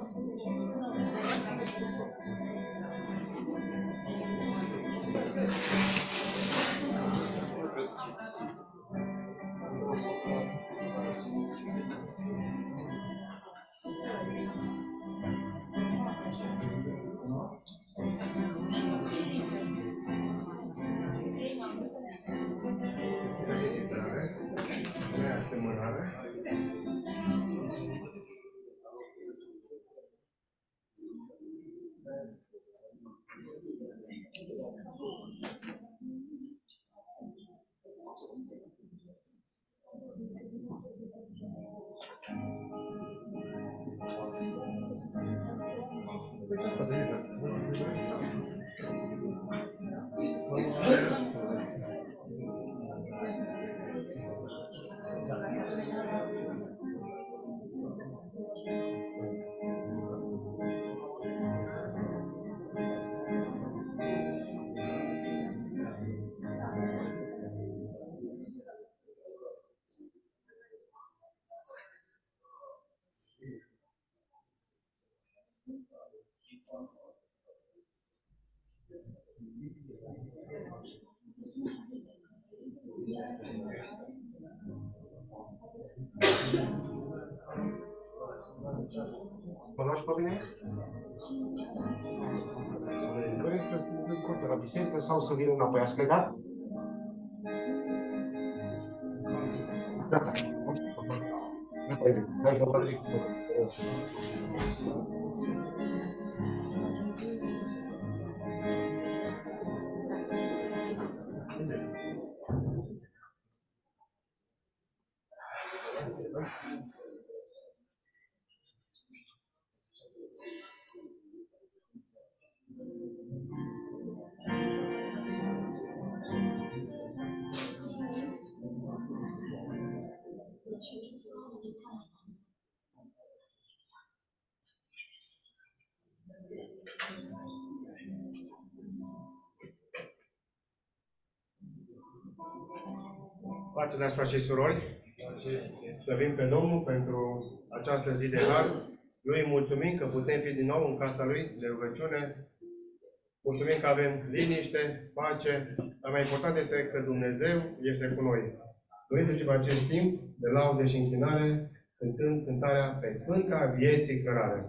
Asemănare. Mă lași pe mine? Vreți să în curte la biserică sau să vin înapoi? Ați plecat? Da, da. Hai, hai că vă zic. Face dragi frați și surori, slăvim pe Domnul pentru această zi de har. Lui îi mulțumim că putem fi din nou în casa Lui de rugăciune. Mulțumim că avem liniște, pace, dar mai important este că Dumnezeu este cu noi. Noi trecem acest timp de laude și închinare cântând cântarea pe Sfânta Vieții Cărare.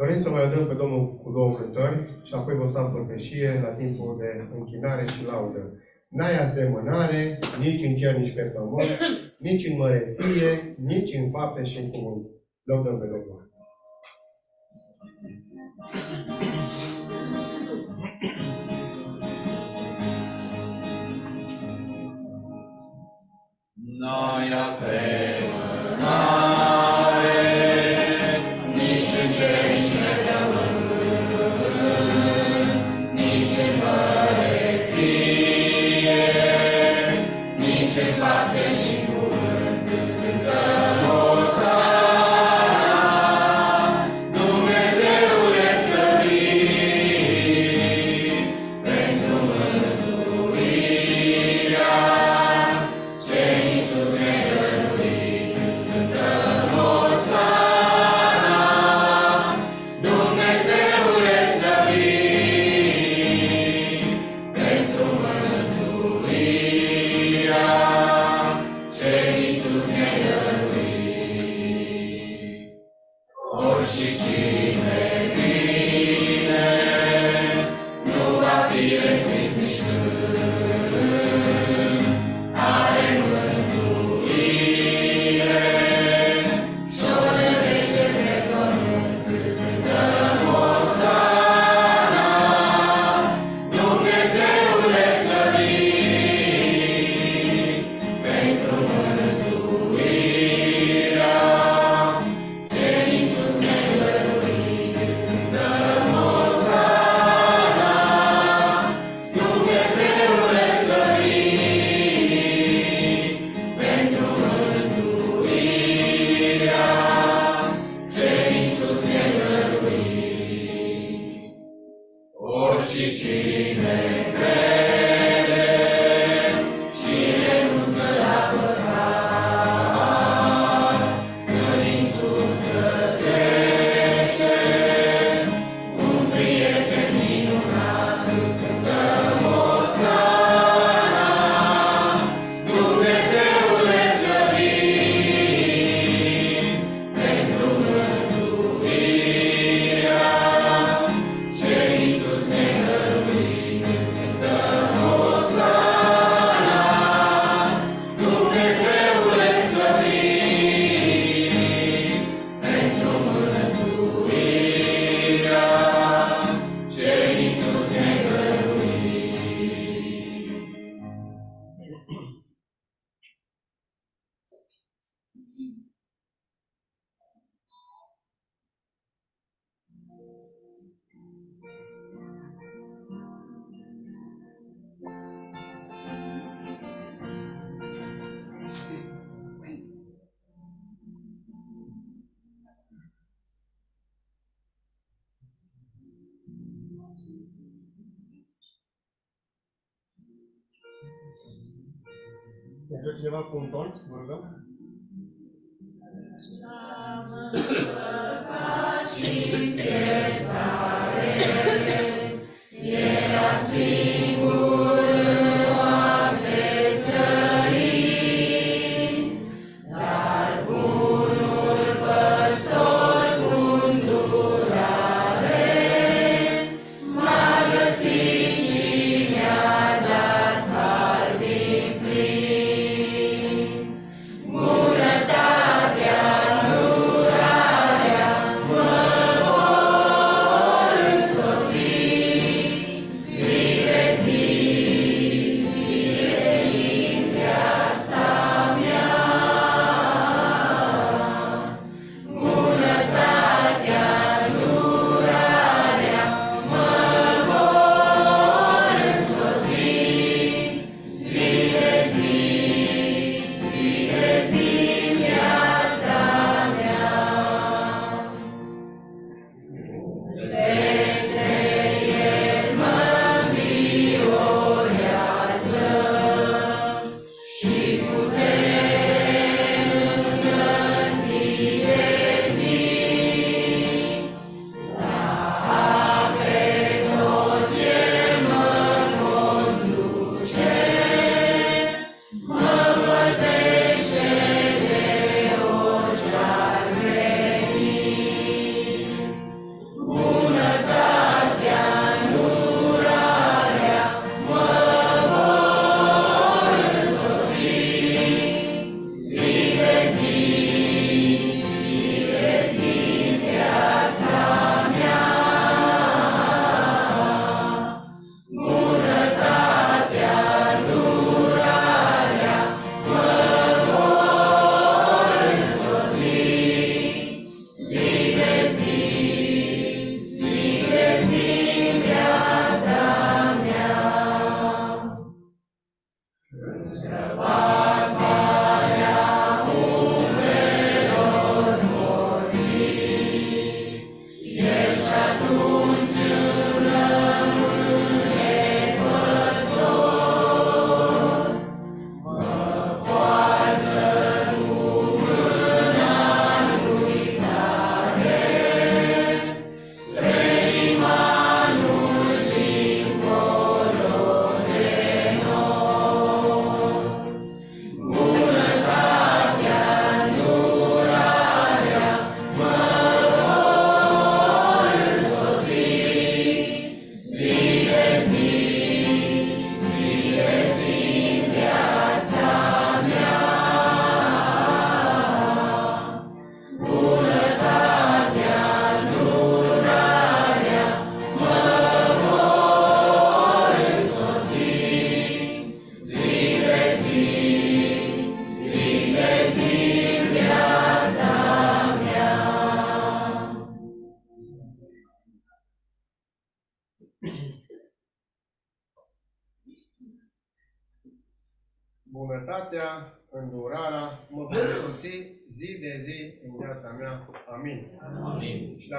Dorim să mai adun pe Domnul cu două cântări și apoi vom sta în la timpul de închinare și laudă. N-ai asemănare nici în cer, nici pe pământ, nici în măreție, nici în fapte și în cuvânt. Laudă pe Domnul! N-ai asemănare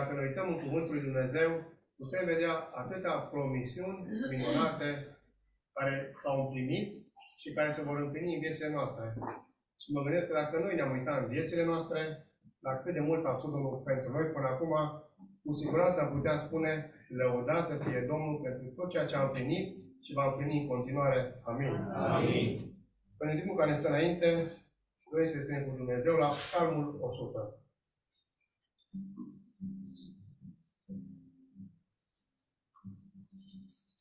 dacă ne uităm în Cuvântul lui Dumnezeu, putem vedea atâtea promisiuni minunate care s-au împlinit și care se vor împlini în viețile noastre. Și mă gândesc că dacă noi ne-am uitat în viețile noastre, la cât de mult a făcut Domnul pentru noi până acum, cu siguranță am putea spune, lăudat să fie Domnul pentru tot ceea ce a împlinit și va împlini în continuare. Amin. Amin. În timpul care stă înainte, noi să spunem cu Dumnezeu la Psalmul 100.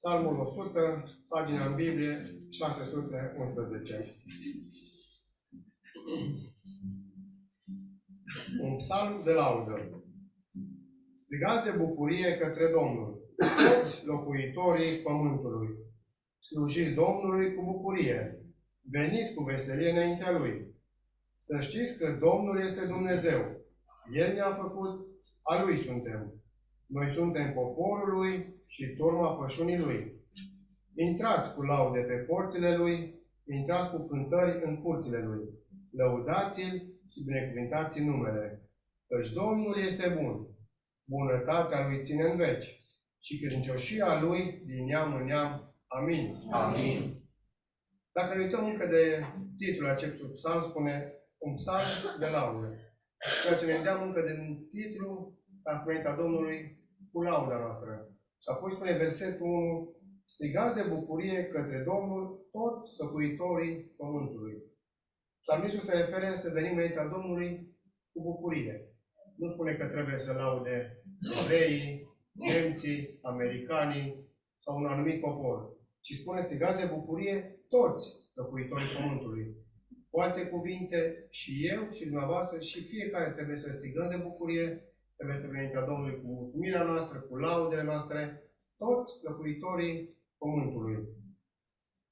Psalmul 100, pagina în Biblie, 611. Un psalm de laudă. Strigați de bucurie către Domnul, toți locuitorii pământului. Slujiți Domnului cu bucurie, veniți cu veselie înaintea Lui. Să știți că Domnul este Dumnezeu. El ne-a făcut, a Lui suntem. Noi suntem poporul Lui și turma pășunii Lui. Intrați cu laude pe porțile Lui, intrați cu cântări în curțile Lui. Lăudați-L și binecuvântați numele. Căci Domnul este bun. Bunătatea Lui ține în veci și credincioșia Lui din neam în neam. Amin. Amin. Dacă ne uităm încă de titlul acestui psalm, spune un psalm de laudă. Ceea ce ne dăm încă din titlu, transmita Domnului cu lauda noastră. Și apoi spune versetul 1, strigați de bucurie către Domnul toți locuitorii pământului. Psalmistul se referă să venim înaintea Domnului cu bucurie. Nu spune că trebuie să laude evreii, nemții, americanii sau un anumit popor, ci spune strigați de bucurie toți locuitorii pământului. Cu alte cuvinte, și eu și dumneavoastră și fiecare trebuie să strigăm de bucurie, trebuie să venim la Domnului cu mulțumirea noastră, cu laudele noastre, toți locuitorii pământului.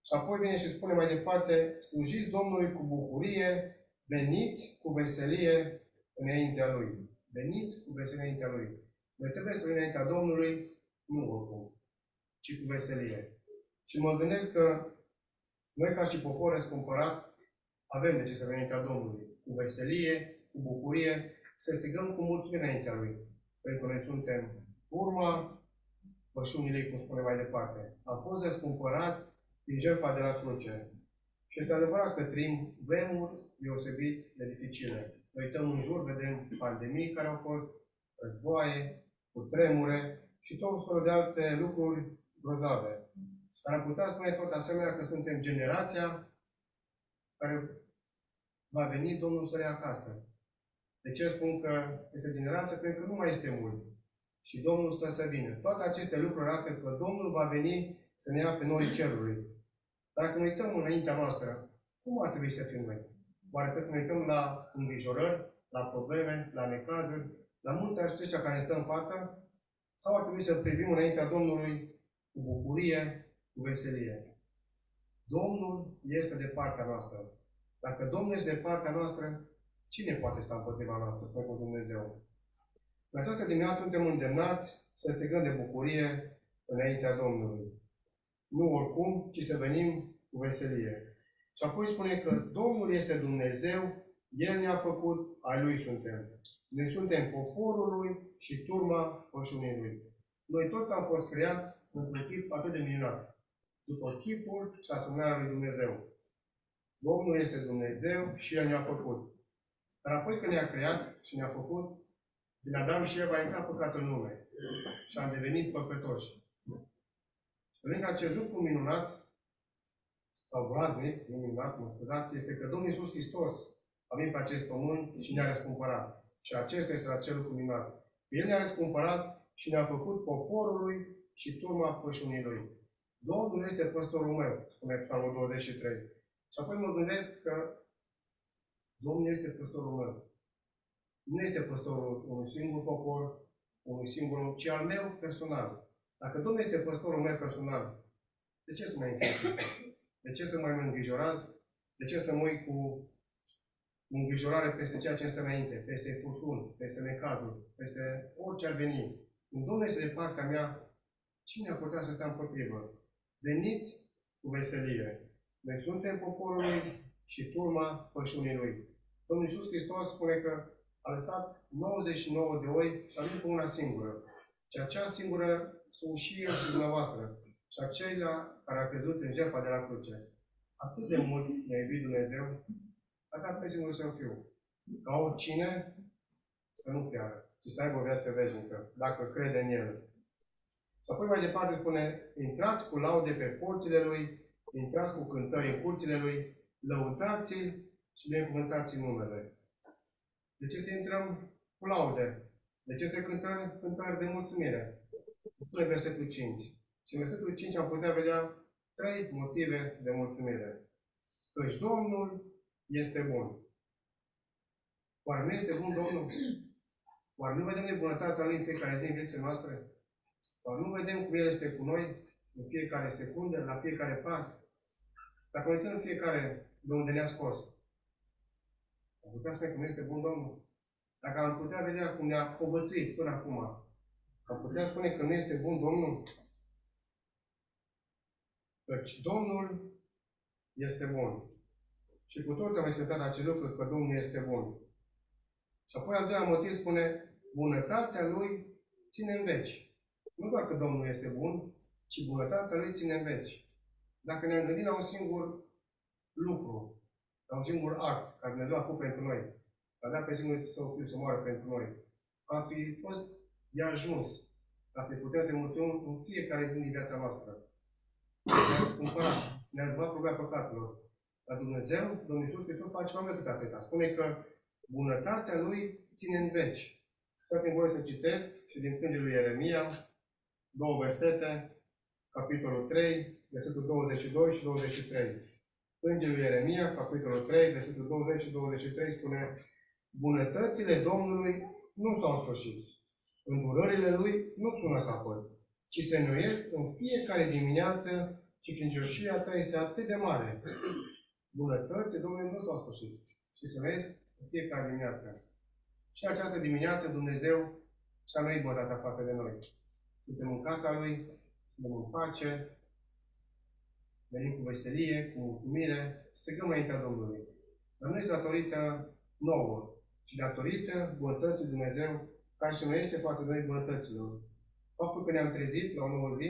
Și apoi vine și spune mai departe, slujiți Domnului cu bucurie, veniți cu veselie înaintea Lui. Veniți cu veselie înaintea Lui. Noi trebuie să venim înaintea Domnului, nu oricum, ci cu veselie. Și mă gândesc că noi, ca și popor răscumpărat, avem de ce să venim înaintea Domnului. Cu veselie, cu bucurie, să strigăm cu mulțumire înaintea Lui. Pentru că noi suntem urma pășunii cum spune mai departe. Am fost răscumpărați din jertfa de la cruce. Și este adevărat că trăim vremuri deosebit de dificile. Ne uităm în jur, vedem pandemii care au fost, războaie, cu tremure și tot felul de alte lucruri grozave. Dar am putea spune tot asemenea că suntem generația care va veni Domnul să le acasă. De ce spun că este generația? Pentru că nu mai este mult. Și Domnul stă să vină. Toate aceste lucruri arată că Domnul va veni să ne ia pe noi cerului. Dacă ne uităm înaintea noastră, cum ar trebui să fim noi? Oare trebuie să ne uităm la îngrijorări, la probleme, la necazuri, la multe acestea care ne stă în față? Sau ar trebui să privim înaintea Domnului cu bucurie, cu veselie? Domnul este de partea noastră. Dacă Domnul este de partea noastră, cine poate sta împotriva noastră, spune cu Dumnezeu? În această dimineață suntem îndemnați să strigăm de bucurie înaintea Domnului. Nu oricum, ci să venim cu veselie. Și apoi spune că Domnul este Dumnezeu, El ne-a făcut, ai Lui suntem. Noi suntem poporul Lui și turma pășunii Lui. Noi tot am fost creați într-un chip atât de minunat, după chipul și asemănarea Lui Dumnezeu. Domnul este Dumnezeu și El ne-a făcut. Dar apoi când ne-a creat și ne-a făcut, din Adam și Eva a intrat păcatul în lume și am devenit păcătoși. Și pe lângă acest lucru minunat, sau groaznic, minunat, mă scuzați, este că Domnul Iisus Hristos a venit pe acest pământ și ne-a răscumpărat. Și acesta este acel lucru minunat. El ne-a răscumpărat și ne-a făcut poporului și turma pășunii Lui. Domnul este păstorul meu, spune Psalmul 23. Și apoi mă gândesc că Domnul este păstorul meu. Nu este păstorul unui singur popor, unui singur, ci al meu personal. Dacă Domnul este păstorul meu personal, de ce să mai închid? De ce să mai mă îngrijorați? De ce să mă uit cu îngrijorare peste ceea ce este înainte, peste furtuni, peste necazuri, peste orice ar veni? Când Domnul este de partea mea, cine ar putea să stea împotrivă? Veniți cu veselie. Noi suntem poporul lui și turma pășunii lui. Domnul Iisus Hristos spune că a lăsat 99 de oi și a venit cu una singură. Și acea singură sunt și eu și dumneavoastră. Și aceia care a crezut în jertfa de la cruce. Atât de mult ne-a iubit Dumnezeu, a dat pe singur să fiu. Ca oricine să nu piară, ci să aibă o viață veșnică, dacă crede în El. Și apoi mai departe spune, intrați cu laude pe porțile Lui, intrați cu cântări în curțile Lui, lăutați-L și binecuvântați numele. De ce să intrăm cu laude? De ce să cântăm cântări de mulțumire? Spune versetul 5. Și în versetul 5 am putea vedea trei motive de mulțumire. Căci Domnul este bun. Oare nu este bun Domnul? Oare nu vedem de bunătatea Lui în fiecare zi în viețile noastre? Oare nu vedem cum El este cu noi în fiecare secundă, la fiecare pas? Dacă uităm în fiecare de unde ne-a scos, am putea spune că nu este bun Domnul? Dacă am putea vedea cum ne-a povățuit până acum, am putea spune că nu este bun Domnul? Căci Domnul este bun. Și cu toți am experimentat acest lucru, că Domnul este bun. Și apoi al doilea motiv spune, bunătatea Lui ține în veci. Nu doar că Domnul este bun, ci bunătatea Lui ține în veci. Dacă ne-am gândit la un singur lucru, la un singur act care Dumnezeu a făcut pentru noi, a dat pe singur să fiu să moară pentru noi, a fi fost de ajuns ca să putem să mulțumim în fiecare zi din viața noastră. Ne-a răscumpărat, ne-a rezolvat problema păcatelor. Dar Dumnezeu, Domnul Iisus Hristos face mai mult decât atâta. Spune că bunătatea Lui ține în veci. Stați-mi voi să citesc și din Plângerea lui Ieremia, două versete, capitolul 3, versetul 22 și 23. Plângerea lui Ieremia, capitolul 3, versetul 20 și 23 spune Bunătățile Domnului nu s-au sfârșit. Îndurările Lui nu sună capăt, ci se înnoiesc în fiecare dimineață și credincioșia ta este atât de mare. Bunătățile Domnului nu s-au sfârșit, ci se înnoiesc în fiecare dimineață. Și această dimineață Dumnezeu și-a noi bunătatea față de noi. Suntem în casa Lui, suntem în pace, venim cu veselie, cu mulțumire, strigăm înaintea Domnului. Dar nu este datorită nouă, ci datorită bunătății Dumnezeu care se nuiește față de noi bunătăților. Faptul că ne-am trezit la o nouă zi,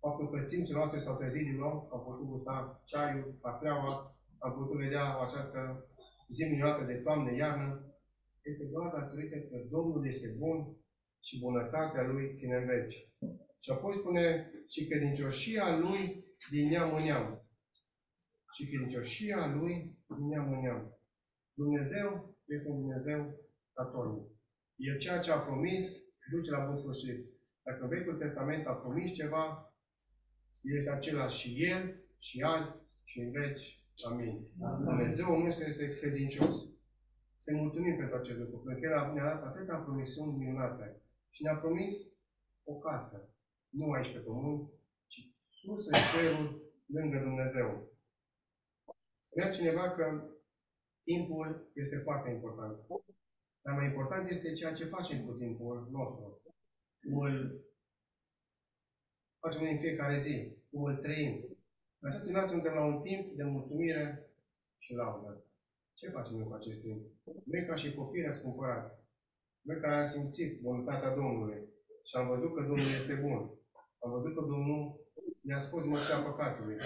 faptul că simțile noastre s-au trezit din nou, am putut gusta ceaiul, cafeaua, am putut vedea această zi minunată de toamnă, iarnă, este doar datorită că Domnul este bun și bunătatea Lui ține în veci. Și apoi spune, și credincioșia Lui din neam în neam. Și credincioșia Lui din neam în neam. Dumnezeu este un Dumnezeu statornic. El ceea ce a promis, duce la bun sfârșit. Dacă în Vechiul Testament a promis ceva, este același și El, și azi, și în veci. Amin. Amin. Dumnezeu nu este credincios. Să mulțumim pentru acest lucru, pentru că El ne-a dat atâtea promisiuni minunate. Și ne-a promis o casă. Nu aici pe pământ, ci sus în cerul, lângă Dumnezeu. Spunea cineva că timpul este foarte important. Dar mai important este ceea ce facem cu timpul nostru. Cum îl facem în fiecare zi, cum îl trăim. În această dimineață suntem la un timp de mulțumire și laudă. Ce facem noi cu acest timp? Noi ca și copii ne-ați cumpărat. Noi care am simțit bunătatea Domnului și am văzut că Domnul este bun. Am văzut că Domnul ne-a scos din măcea păcatului.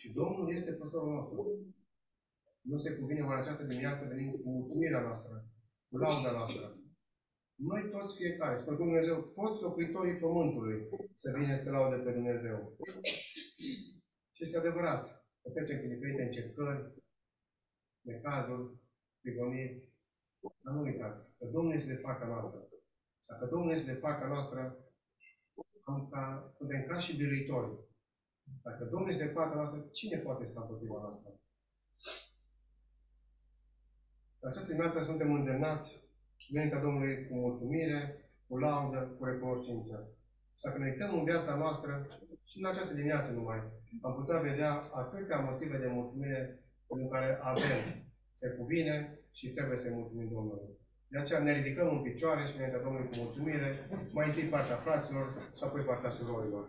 Și Domnul este păstorul nostru. Nu se cuvine în această dimineață venim cu mulțumirea noastră, cu lauda noastră. Noi toți fiecare, spre Dumnezeu, toți locuitorii pământului să vină să laude pe Dumnezeu. Și este adevărat că trecem prin diferite încercări, necazuri, prigoniri, dar nu uitați că Domnul este de partea noastră. Dacă Domnul este de partea noastră, am ca, suntem ca și biruitori. Dacă Domnul este de partea noastră, cine poate sta împotriva noastră? În această dimineață suntem îndemnați înaintea Domnului cu mulțumire, cu laudă, cu recunoștință. Și dacă ne uităm în viața noastră, și în această dimineață numai, am putea vedea atâtea motive de mulțumire pentru care avem. Se cuvine și trebuie să mulțumim Domnului. De aceea ne ridicăm în picioare și înaintea Domnului cu mulțumire, mai întâi partea fraților și apoi partea surorilor.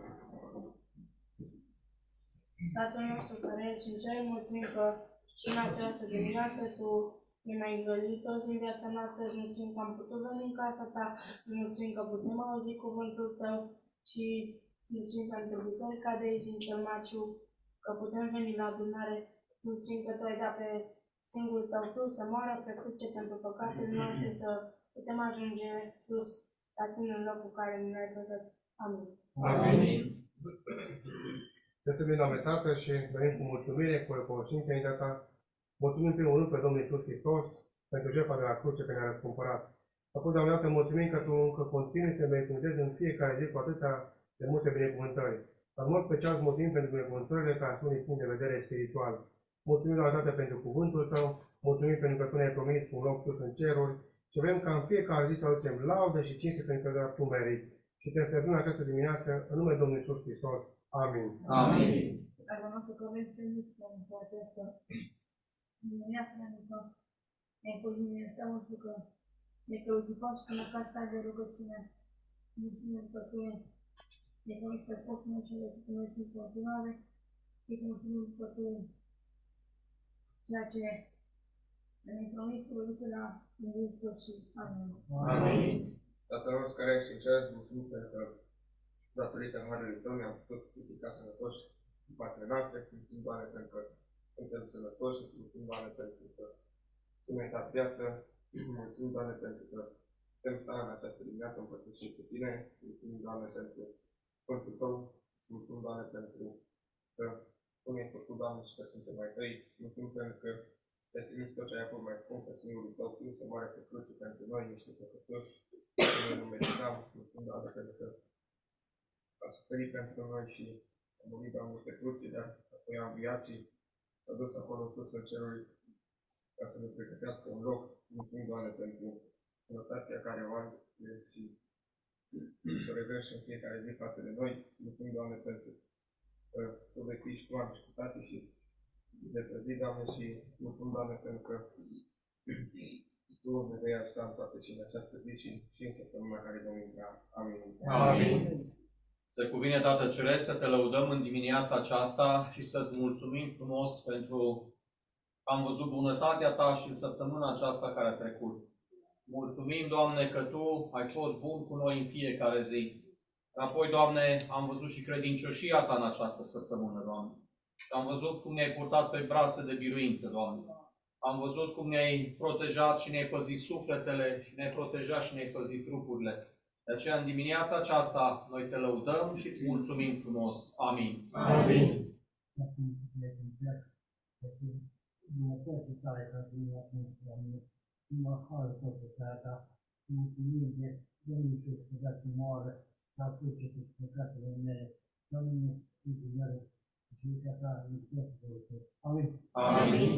Tatăl nostru care ești în cer, mulțumim că și în această dimineață Tu ne-ai îngăduit toți în viața noastră, îți mulțumim că am putut veni în casa Ta, îți mulțumim că putem auzi cuvântul Tău și îți mulțumim pentru biserica de aici din Tălmaciu, că putem veni la adunare, mulțumim că Tu ai dat pe singurul Tău Fiu să moară pe cruce pentru păcatele noastre, să putem ajunge sus la Tine în locul care ne-ai văzut. Amin. Amin. Trebuie să venim la Tată și venim cu mulțumire, cu recunoștință înaintea Ta. Mulțumim în primul rând pe Domnul Iisus Hristos pentru jertfa de la cruce pe care ne-a răscumpărat. Apoi, Doamne, te mulțumim că Tu încă continui să binecuvântezi în fiecare zi cu atâtea de multe binecuvântări. În mod special îți mulțumim pentru binecuvântările care sunt din punct de vedere spiritual. Mulțumim, Doamne, Tată, pentru cuvântul Tău, mulțumim pentru că Tu ne-ai promis un loc sus în ceruri și vrem ca în fiecare zi să aducem laudă și cinste pentru că doar Tu meriți. Și te servim în această dimineață în numele Domnului Iisus Hristos. Amin. Amin. Dacă nu că avem primit în poate asta, dimineața pentru că ne-ai pus Dumnezeu pentru că ne căuți și până casa de rugăciune. Mulțumim că tu ne promis pe focul meu și le mulțumim în continuare. Și mulțumim că tu ceea ce ne-ai promis tu duce la în sfârșit. Amin. Amin. Tatăl nostru care ești în cer, îți mulțumim pentru că datorită Harului Tău ne-am putut ridica sănătoși în partea noastră, îți mulțumim, Doamne, pentru că suntem sănătoși și îți mulțumim, Doamne, pentru că Tu ne-ai dat viață, îți mulțumim, Doamne, pentru că putem sta în această dimineață împărtășit cu Tine, îți mulțumim, Doamne, pentru Sfântul Tău, îți mulțumim, Doamne, pentru că Tu ne-ai făcut, Doamne, și că suntem mai tăi, îți mulțumim pentru că te-ai trimis tot ce ai făcut mai scump pe singurul Tău Fiu să moare pe cruce pentru noi, niște păcătoși, noi nu meritam, îți mulțumim, Doamne, pentru că a suferit pentru noi și a murit la multe cruce, dar apoi a înviat și s-a dus acolo sus în ceruri ca să ne pregătească un loc. Mulțumim, Doamne, pentru sănătatea care o are și să reverși în fiecare zi față de noi. Mulțumim, Doamne, pentru că Tu vei fi și Tu am și cu tati și de pe zi, Doamne, și mulțumim, Doamne, pentru că Tu ne vei ajuta în toate și în această zi și, și în săptămâna care vom intra. Amin. Amin. Să cuvine, Tată Ceresc, să te lăudăm în dimineața aceasta și să-ți mulțumim frumos pentru că am văzut bunătatea Ta și în săptămâna aceasta care a trecut. Mulțumim, Doamne, că Tu ai fost bun cu noi în fiecare zi. Apoi, Doamne, am văzut și credincioșia Ta în această săptămână, Doamne. Și am văzut cum ne-ai purtat pe brațe de biruință, Doamne. Am văzut cum ne-ai protejat și ne-ai păzit sufletele, și ne-ai protejat și ne-ai păzit trupurile. De aceea, în dimineața aceasta, noi te lăudăm și îți mulțumim frumos. Amin. Amin. Dumnezeu care că vine atunci la mine, și mă hară tot pe ta, mulțumim de Domnul Iisus că dați moară, la cruce cu păcatele mele, Domnul și Dumnezeu, și ta, Dumnezeu, Amin. Amin.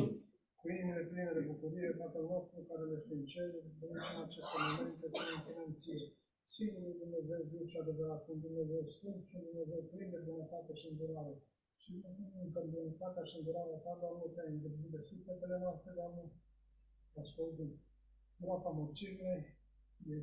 Cu inimile pline de bucurie, Tatăl nostru care ești în cer, venim în aceste momente să ne închinăm ție. Singurul Dumnezeu viu și adevărat, un Dumnezeu sfânt și un Dumnezeu plin de bunătate și îndurare. Și încă bunătatea și îndurarea ta, Doamne, te-ai îngrijit de sufletele noastre, Doamne, ascult din groapa morcivei, de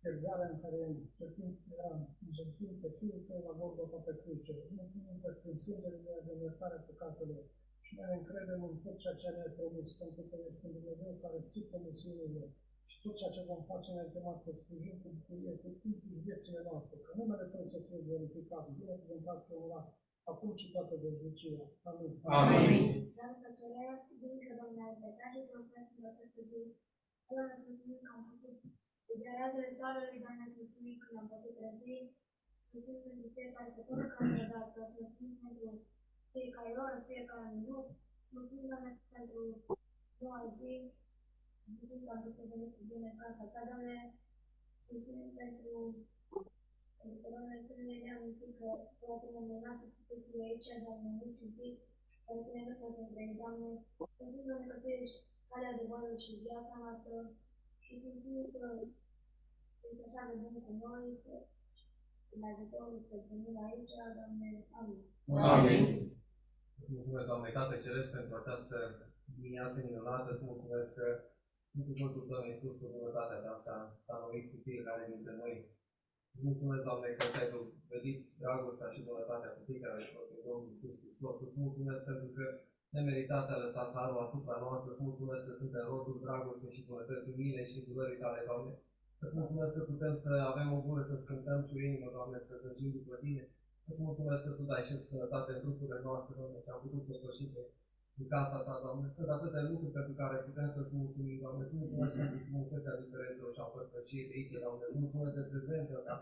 pierzarea în care cercim eram, jertfim pe Fiul Tău la Golgota pe cruce. Mulțumim că prin sângele de de iertarea păcatelor și noi ne încredem în tot ceea ce ne-ai promis, pentru că ești un Dumnezeu care ții promisiunile și tot ceea ce vom face ne-ai chemat să slujim cu bucurie, cu însuși viețile noastre, că numele Tău să fie glorificat, binecuvântat și onorat, acum și toată veșnicia. Amin. Amin. Doamne, Ceresc, Dumnezeu, Doamne, ai plecat și să mulțumesc pentru această zi. Doamne, să mulțumim că am făcut Federația Soarelui, Doamne, să mulțumim că l-am putut trezi. Mulțumim pentru fiecare secundă care ne-a dat, să mulțumim pentru fiecare oră, fiecare minut. Mulțumim, Doamne, pentru noua zi. Mulțumim că am putut veni cu bine în casa Ta, Doamne. Să mulțumim pentru pentru că, Doamne, Tu ne-ai amintit că poate ne n-am putut fi aici, Doamne, niciun pic. Pentru că ne poate întreni, Doamne. Mulțumim, Doamne, că Tu ești calea adevărului și viața noastră. Și să mulțumim că ești așa de bun cu noi, să în ajutorul să venim aici, Doamne. Amin. Amin. Îți mulțumesc, Doamne Tată Ceresc, pentru această dimineață minunată. Îți mulțumesc că în cuvântul Tău ai spus că bunătatea Ta s-a, s-a înnoit cu fiecare dintre noi. Îți mulțumesc, Doamne, că ți-ai dovedit dragostea și bunătatea cu fiecare dintre Domnul Iisus Hristos. Îți mulțumesc pentru că nemeritați a lăsat harul asupra noastră. Îți mulțumesc că suntem rodul dragostei și bunătății milei și durării Tale, Doamne. Îți mulțumesc că putem să avem o gură să scântăm și o inimă, Doamne, să tăgim după Tine. Îți mulțumesc că Tu dai și sănătate în trupurile noastre, Doamne, ce am putut să pășim pe în casa Ta, Doamne. Sunt atâtea lucruri pentru care putem să-ți mulțumim, Doamne. Îți mulțumesc pentru frumusețea diferențelor și a părtăciei de aici, Doamne. Îți mulțumesc de prezența Ta.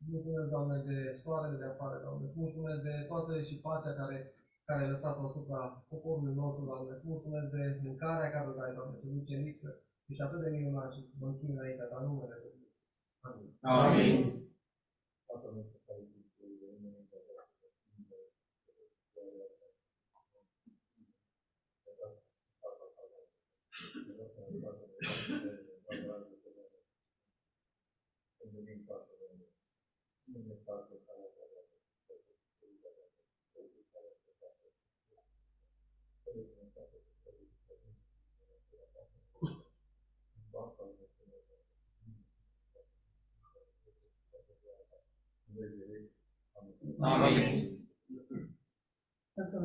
Îți mulțumesc, Doamne, de soarele de afară, Doamne. Îți mulțumesc de toată și pacea care, care ai lăsat-o asupra poporului nostru, Doamne. Îți mulțumesc de mâncarea care o dai, Doamne, ce duce lipsă. Ești atât de minunat și mă închin înaintea Ta, în numele Lui Iisus. Amin. Amin. Tatăl nostru care ești în ceruri, înaintea ta, Amin. Tatăl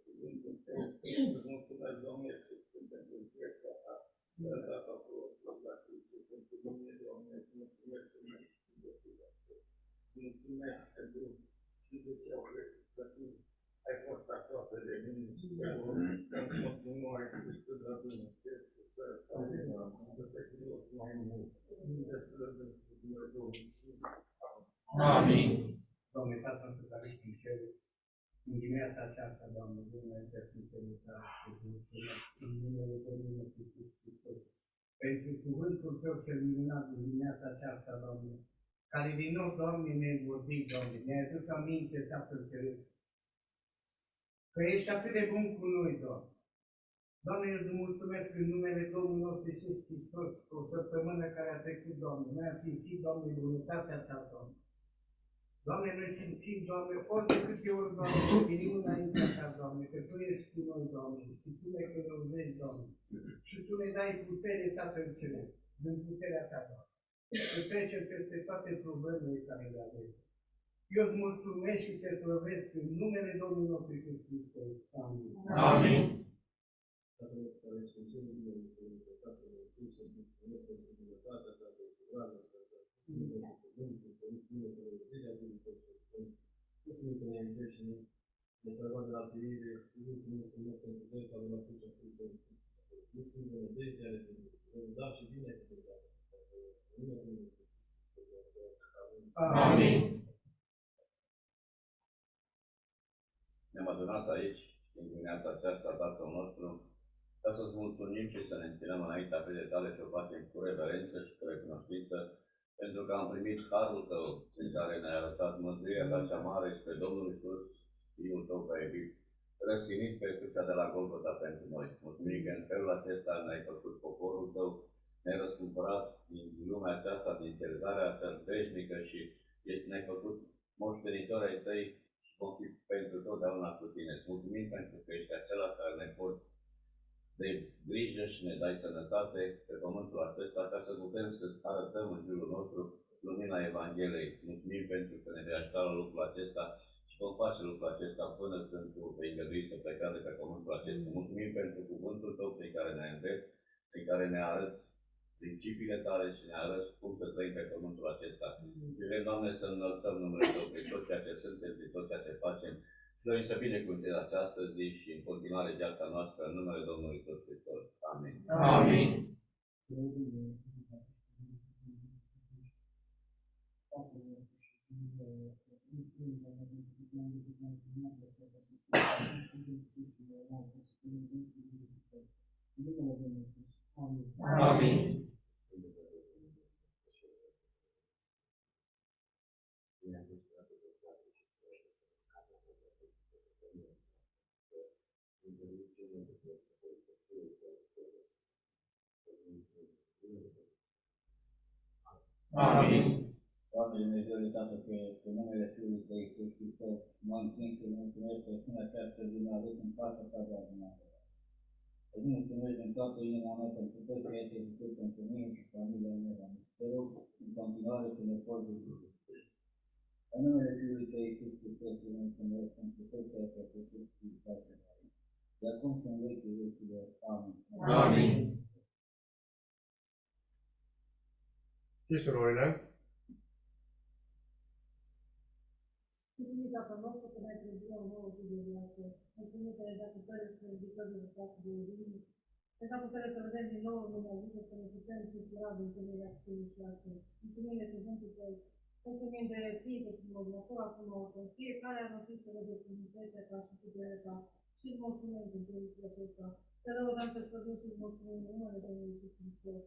Tatăl nostru în ceruri, îți mulțumesc pentru dimineața aceasta, pentru cuvântul Tău. Îți mulțumesc, Doamne Iisus, pentru viața ta. Data frumos la cruce, pentru mine, Doamne, îți mulțumesc pentru cuvântul Tău. Mulțumesc pentru și de ce au crezut că Tu ai fost aproape de mine și că în continuare tu să dă Dumnezeu, să să te cunosc mai mult. Unde să dă Dumnezeu Iisus. Amin. Doamne, Tatăl nostru care ești în cer, în dimineața aceasta, Doamne, Dumnezeu, te sinceritate și îți mulțumesc în numele Domnului nostru Iisus Hristos. Pentru cuvântul Tău cel minunat din dimineața aceasta, Doamne, care din nou, Doamne, ne-ai vorbit, Doamne, ne-ai adus aminte, Tatăl Ceresc, că ești atât de bun cu noi, Doamne. Doamne, eu îți mulțumesc în numele Domnului nostru Iisus Hristos, că o săptămână care a trecut, Doamne, noi am simțit, Doamne, bunătatea Ta, Doamne. Doamne, noi simțim, Doamne, ori de câte ori, Doamne, venim înaintea Ta, Doamne, că Tu ești cu noi, Doamne, și Tu ne călăuzești, Doamne, și Tu ne dai putere, Tatăl Ceresc, din puterea Ta, Doamne. Să trecem peste toate problemele care le avem. Eu îți mulțumesc și te slăvesc în numele Domnului nostru Iisus Hristos. Amin. Amin. Tatăl nostru care ești în ceruri, Dumnezeu, să casă de Iisus, să mulțumesc pentru bunătatea ta, pentru dragostea ta, mulțumim pentru cuvântul tău, mulțumim pentru iubirea Dumnezeu, mulțumim că ne-ai iubit și ne- ne-ai salvat de la pirire, mulțumim frumos pentru voi care l-a pus în frunte. Mulțumim de nădejdea ale Dumnezeu, da și bine cu Dumnezeu. În numele Lui Iisus Hristos. Amin. Amin. Ne-am adunat aici, în dimineața aceasta, Tatăl nostru, ca să-ți mulțumim și să ne închinăm înaintea pe tale și o facem cu reverență și cu recunoștință, pentru că am primit harul tău, în care ne-ai arătat mântuirea ta cea mare și pe Domnul Iisus, Fiul tău care iubit, răsinit pe crucea de la Golgota pentru noi. Mulțumim că în felul acesta ne-ai făcut poporul tău, ne-ai răscumpărat din lumea aceasta, din terzarea aceasta veșnică și ești- ne-ai făcut moștenitori ai tăi și vom fi pentru totdeauna cu tine. Îți mulțumim pentru că ești acela care ne poți de grijă și ne dai sănătate pe pământul acesta ca să putem să arătăm în jurul nostru lumina Evangheliei. Mulțumim pentru că ne vei ajuta la lucrul acesta și vom face lucrul acesta până când tu vei îngădui să plecăm de pe pământul acesta. Mulțumim pentru cuvântul tău prin care ne înveți, prin care ne arăți principiile tale și ne arăți cum să trăim pe pământul acesta. Și vrem, Doamne, să înălțăm numele Tău prin tot ceea ce suntem, prin tot ceea ce facem. Și dorim să binecuvântezi această zi și în continuare viața noastră în numele Domnului Iisus Hristos. Amin. Amin. Amin. Amin. Doamne Dumnezeule Tată, pe, pe numele Fiului Tău Iisus Hristos, mă închin să mulțumesc că spun această zi mă aduc în fața ta, Doamne. Îți mulțumesc din toată inima mea pentru tot ceea ce ai făcut pentru mine și familia mea, Doamne. Te rog în continuare să ne porți În numele Fiului Tău Iisus Hristos, îți mulțumesc pentru tot ceea ce ai făcut și face. De acum sunt vechii vechilor. Amin. Amin. Și surorile? Mulțumim Tatăl nostru că ne-ai trezit o nouă zi de viață. Mulțumim că ne-ai dat putere să ne ridicăm din față de ordine. Ne-ai dat putere să vedem din nou în lumea vie, să ne putem bucura de întâlnirea spirituală. Mulțumim de cuvântul Tău. Mulțumim de tine, de următoarea frumoasă. Fiecare a notit să vede frumusețea ta și puterea ta. Și îți mulțumim pentru lucrul acesta. Te rugăm să slăbim și îți mulțumim în numele Domnului Iisus Hristos.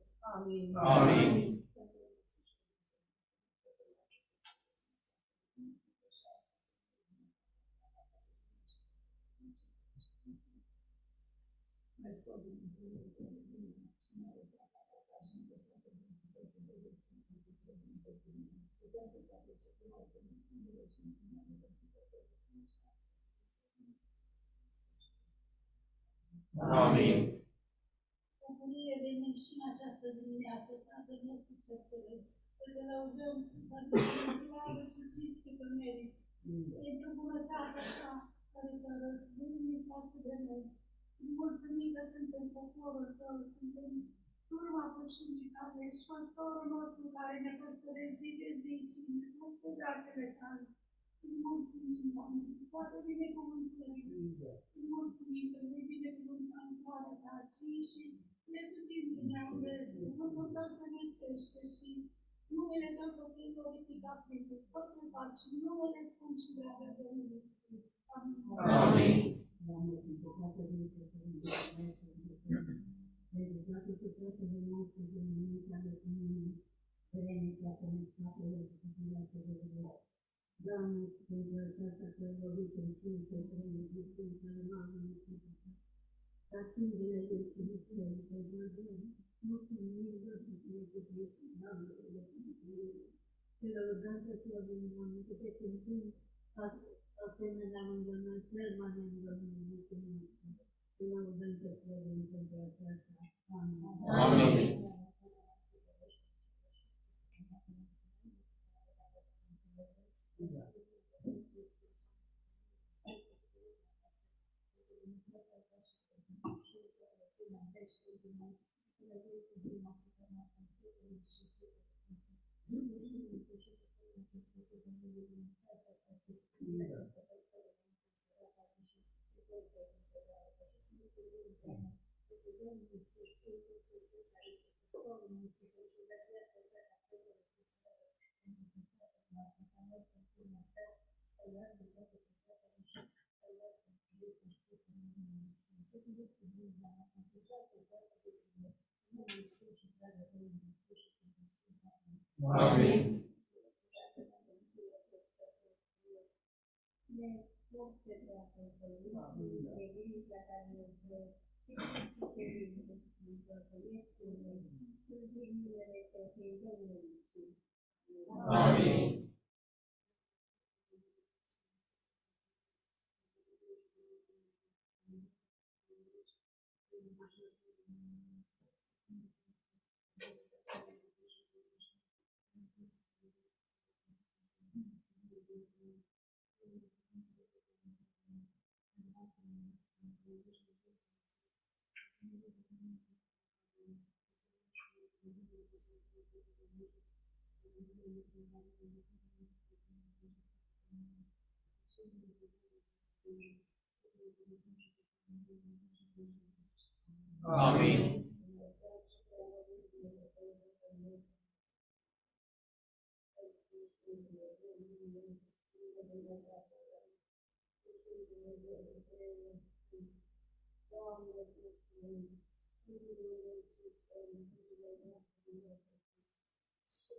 Amin. Amin. Amin. Bucurie venim și în această dimineață, Tatăl nostru Prețăresc, să te lăudăm, pentru că slavă și cinste că meriți, pentru bunătatea ta, care te arăți ești păstorul nostru care ne păstorești zi de zi și ne păstorează tale. Îți mulțumim, Doamne, pentru toate binecuvântările. Îți mulțumim că ne binecuvântăm floarea ta aici și ne putem bine unde cuvântul tău să ne sește și numele tău să fie glorificat pentru tot ce faci. În numele scump și de ale Domnului Iisus. Amin. Amin. Doamne, sunt păcate din pentru toate păcatele noastre de mâința de mine, vreme toate necatele și viața de viață. Doamne, pentru aceasta că ai vorbit în timp să trăim cu Sfântul Mamă Mântuită. Ca singurele lui Dumnezeu, pe Dumnezeu, mulțumim, Doamne, pentru Dumnezeu, Doamne, pentru Dumnezeu. Te lăudăm pe Sfântul Doamne, că te cântăm, asemenea lângă noi, permanent lângă noi, mulțumim. Te lăudăm pe Sfântul pentru aceasta. Amin. Amin. Amin. Ne Amin. Amin. Amin. Pentru toate să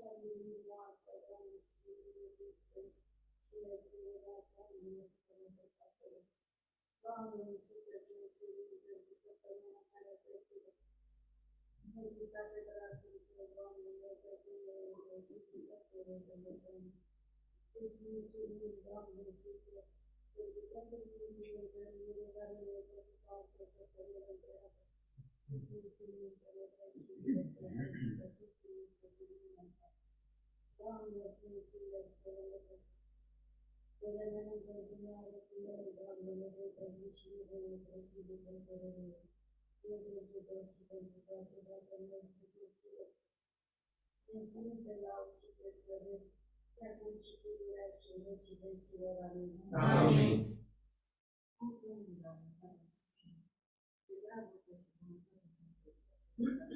toată Amin. Amin. Tatăl meu,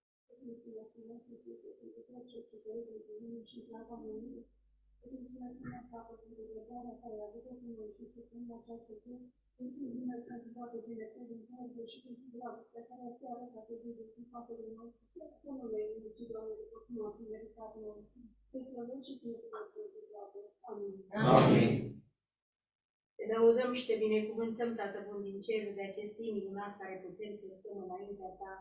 mântuitorul și mântuitorul și Sfântul Sfânt, și de Dumnezeu la Dumnezeu de Dumnezeu, îți mulțumesc că să se se pentru tot ce se vede de Dumnezeu și slava Lui. Îți mulțumesc că asta a făcut de răbdarea care a avut cu noi și să fim această zi. Îți mulțumesc pentru toate binecuvântările și pentru dragostea care ți-a arătat pe zi de zi față de noi. Domnule, mulțumesc, Doamne, de tot cum a fi meritat noi. Te slăvesc și îți mulțumesc pentru toate. Amin. Amin. Te lăudăm și te binecuvântăm, Tată Bun din cer, de acest timp minunat care putem să stăm înaintea Ta.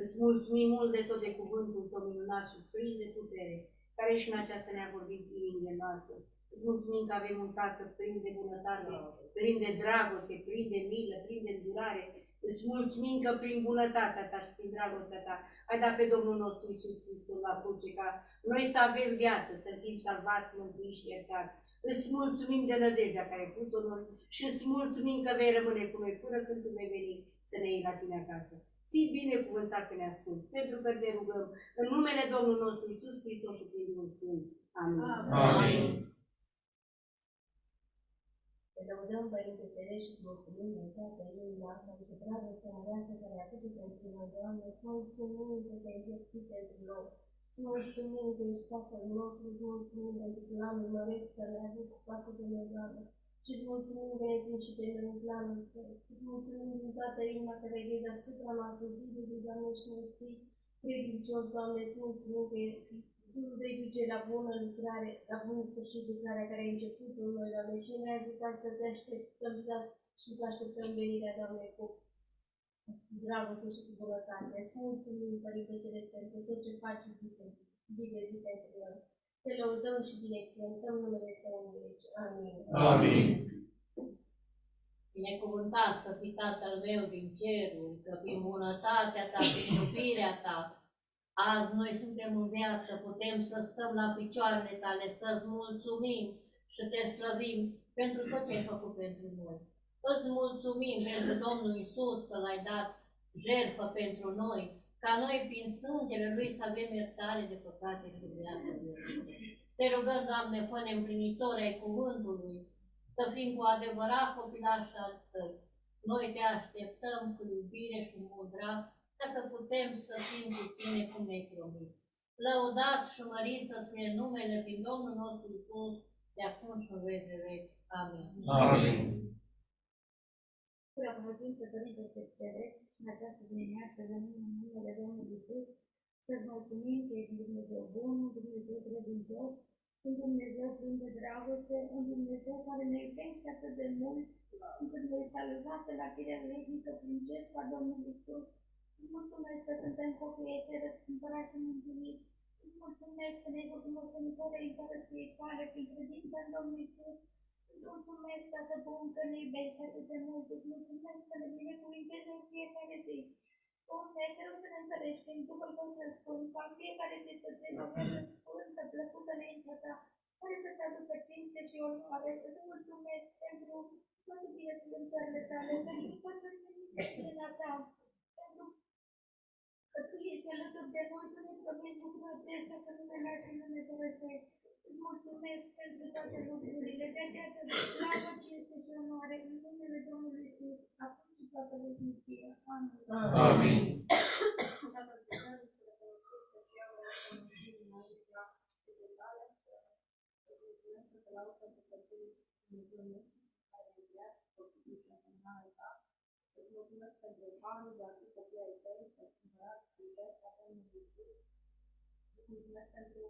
Îți mulțumim mult de tot de cuvântul Tău minunat și plin de putere, care și în aceasta ne-a vorbit inimile noastre. Îți mulțumim că avem un Tată plin de bunătate, plin de dragoste, plin de milă, plin de îndurare. Îți mulțumim că prin bunătatea Ta și prin dragostea Ta ai dat pe Domnul nostru Iisus Hristos la cruce ca noi să avem viață, să fim salvați, mântuiți și iertați. Îți mulțumim de nădejdea care ai pus-o în noi și îți mulțumim că vei rămâne cu noi până când tu vei veni să ne iei la tine acasă. Fii binecuvântat că ne-a spus, pentru că te rugăm în numele Domnului nostru Iisus Hristos și prin Duhul Sfânt. Amin. Amin. Te lăudăm, Părinte Ceresc, și îți mulțumim din toată inima pentru dragostea măreață care a făcut pentru noi, Doamne. Îți mulțumim că te-ai viețuit pentru noi. Îți mulțumim că ești Tatăl nostru, îți mulțumim pentru planul măreț să ne avut cu față de noi, Doamne. Și îți mulțumim că ne prin și pe noi în planul Tău. Îți mulțumim din toată inima că vei deasupra noastră zi de zi, Doamne, și ne ții credincios, Doamne, îți mulțumim că Tu vei duce la bună lucrare, la bun sfârșit lucrarea care ai început în noi, Doamne, și ne-ai ajutat să te așteptăm și să așteptăm venirea, Doamne, cu dragoste și cu bunătate. Îți mulțumim, Părinte Ceresc, pentru tot ce faci zi de zi, zi de zi pentru noi. Te lăudăm și binecuvântăm numele Tău în veci. Amin. Amin. Binecuvântat să fii Tatăl meu din ceruri, că prin bunătatea ta, prin iubirea ta, azi noi suntem în viață, putem să stăm la picioarele tale, să-ți mulțumim și te slăvim pentru tot ce ai făcut pentru noi. Îți mulțumim pentru Domnul Isus că l-ai dat jertfă pentru noi, ca noi prin sângele Lui să avem iertare de păcate și viață Te rugăm, Doamne, fă împlinitori ai cuvântului, să fim cu adevărat copilași al Tăi. Noi te așteptăm cu iubire și cu drag, ca să putem să fim cu Tine cum ne-ai promis. Lăudat și mărit să fie numele prin Domnul nostru Iisus, de acum și în veci de veci. Amin. Amin. Preamăzinte, Părinte Ceresc, în această dimineață venim în numele Domnului Iisus să-ți mulțumim că ești Dumnezeu bun, un Dumnezeu credincios, un Dumnezeu plin de dragoste, un Dumnezeu care ne iubește atât de mult, încât ne salvează la firea veșnică prin jertfa Domnului Iisus. Îți mulțumesc că suntem copii ai tăi răscumpărați și mântuiți. Îți mulțumesc că ne-ai făcut moștenitori ai împărăției tale prin credința în Domnul Iisus. Îți mulțumesc, Tată Bun, că ne iubești atât de mult. Îți mulțumesc că ne binecuvintezi în fiecare zi. Doamne, te rog să ne întărești prin Duhul Tău cel Sfânt, ca în fiecare zi să treci o viață sfântă, plăcută înaintea Ta, care să-ți aducă cinste și onoare. Îți mulțumesc pentru toate binecuvântările Tale, pentru toate binecuvântările Ta, pentru că Tu ești alături de noi, Tu ne promiți lucrul acesta, că nu ne lași și nu ne părăsești. Îți mulțumesc pentru toate lucrurile, de aceea să slavă, cinste și onoare în numele Domnului Iisus, acum și toată veșnicia. Amin. Amin. Îți mulțumesc pentru harul de a fi copii ai tăi, pentru împărat, cu jertfa Domnului Iisus. Îți mulțumesc pentru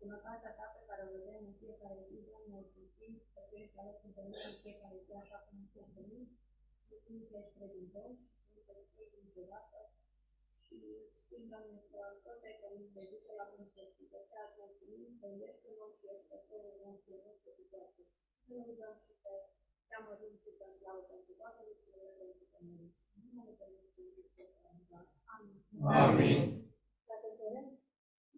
bunătatea ta pe care o vedem în fiecare zi, Doamne, o puțin, că Tu ești alături de noi în fiecare zi, așa cum ești promis. Mulțumim că ești credincios, mulțumim că ești niciodată. Și știm, Doamne, că tot ce ai promis ne duce la bun sfârșit. De aceea îți mulțumim că ești în noi și ești păstorul nostru în orice situație. Ne rugăm și pe te amărim și te slavă pentru toate lucrurile pentru că meriți. În numele Domnului Iisus, Amin. Amin.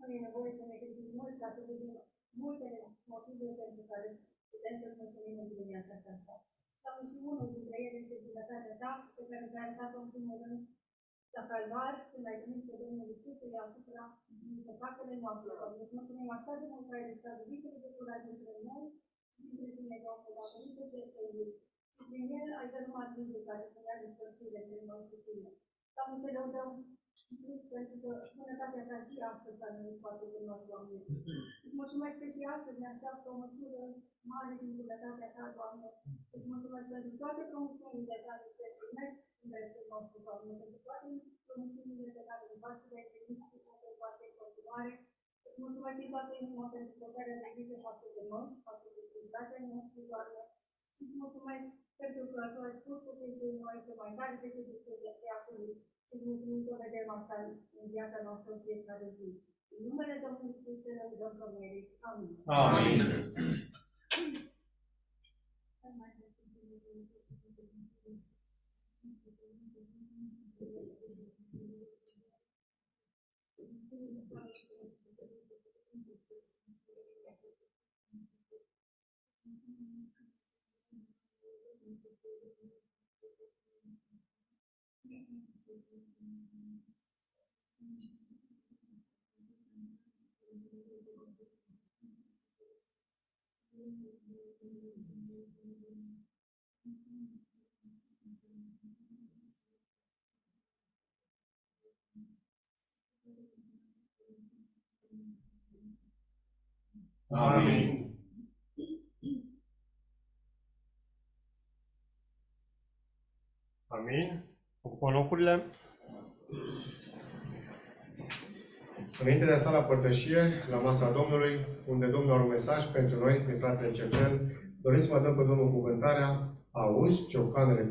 Dacă cerem, nu e nevoie să ne gândim mult ca să vedem multe motive pentru care putem să-ți mulțumim în dimineața aceasta. Sau și unul dintre ele este bunătatea ta, pe care ți-a arătat-o în primul rând la calvar, când ai trimis pe Domnul Iisus să ia asupra păcatele noastre. Doamne, îți mulțumim așa de mult că ai ridicat vizele de curat dintre noi, dintre tine, Doamne, datorită ce este iubit. Și prin el ai dărâmat vindecat să ne-a despărțire între noi și tine. Doamne, te lăudăm Plus, pentru că sănătatea ta și a venit foarte de mult, Doamne. Îți mulțumesc că și astăzi ne așteaptă o măsură mare din bunătatea ta, Doamne. Îți mulțumesc pentru toate promisiunile care se primesc în restul nostru, Doamne, pentru toate promisiunile pe care le faci le-ai primit și pentru toate în continuare. Îți mulțumesc din toată inima pentru puterea de grijă față de noi, față de civitatea noastră, Doamne. Și îți mulțumesc pentru că Tu ai spus că cei ce noi sunt mai tari decât de acolo 5 de devasal enviada a nosotros de. En número de Domnul Iisus te rugăm că meriți. Amin. Amin. Thank you. Amin. Amin. Ocupăm locurile. Înainte de a sta la părtășie, la masa Domnului, unde Domnul are un mesaj pentru noi, prin fratele Cercel, doriți să mă dăm pe Domnul cuvântarea, auzi ciocanele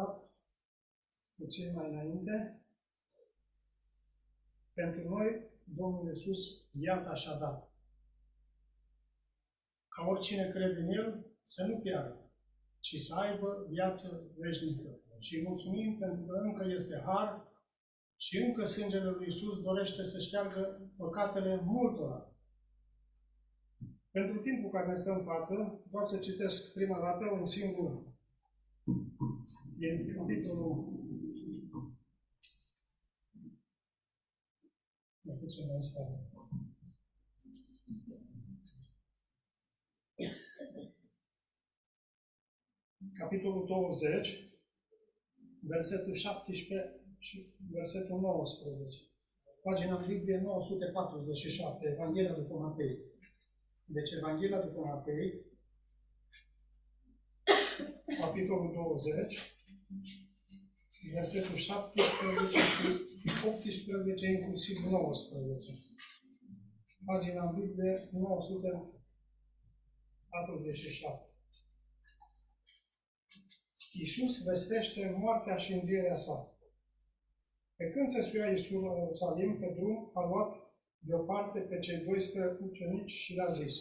cap, cu cei mai înainte. Pentru noi, Domnul Iisus viața și-a dat. Ca oricine crede în El, să nu piară, ci să aibă viață veșnică. Și mulțumim pentru că încă este har și încă sângele lui Iisus dorește să șteargă păcatele multora. Pentru timpul care ne stă în față, vreau să citesc prima dată un singur din capitolul Vă mulțumesc foarte mult. Capitolul 20, versetul 17 și versetul 19. Pagina Biblie 947, Evanghelia după Matei. Deci Evanghelia după Matei, capitolul 20, versetul 17 și 18, inclusiv 19. Pagina în Biblie 947. Iisus vestește moartea și învierea sa. Pe când se suia Iisus la Ierusalim pe drum, a luat deoparte pe cei 12 ucenici și le-a zis,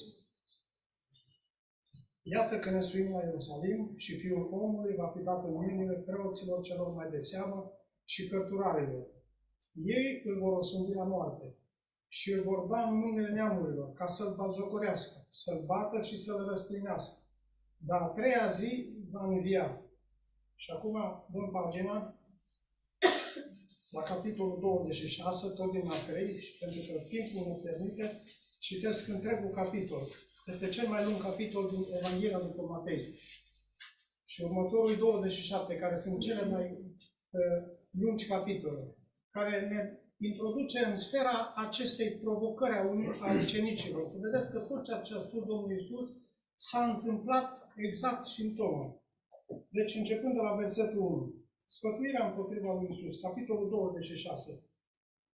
Iată că ne suim la Ierusalim și Fiul omului va fi dat în mâinile preoților celor mai de seamă și cărturarilor. Ei îl vor osândi la moarte și îl vor da în mâinile neamurilor ca să-l batjocorească, să-l bată și să-l răstrinească. Dar a treia zi va învia. Și acum dăm pagina la capitolul 26, tot din Matei, și pentru că timpul ne permite, citesc întregul capitol. Este cel mai lung capitol din Evanghelia după Matei. Și următorul 27, care sunt cele mai uh, lungi capitole, care ne introduce în sfera acestei provocări a, a ucenicilor. Să vedeți că tot ceea ce a spus Domnul Iisus s-a întâmplat exact și în tomă. Deci, începând de la versetul 1. Sfătuirea împotriva lui Iisus, capitolul 26,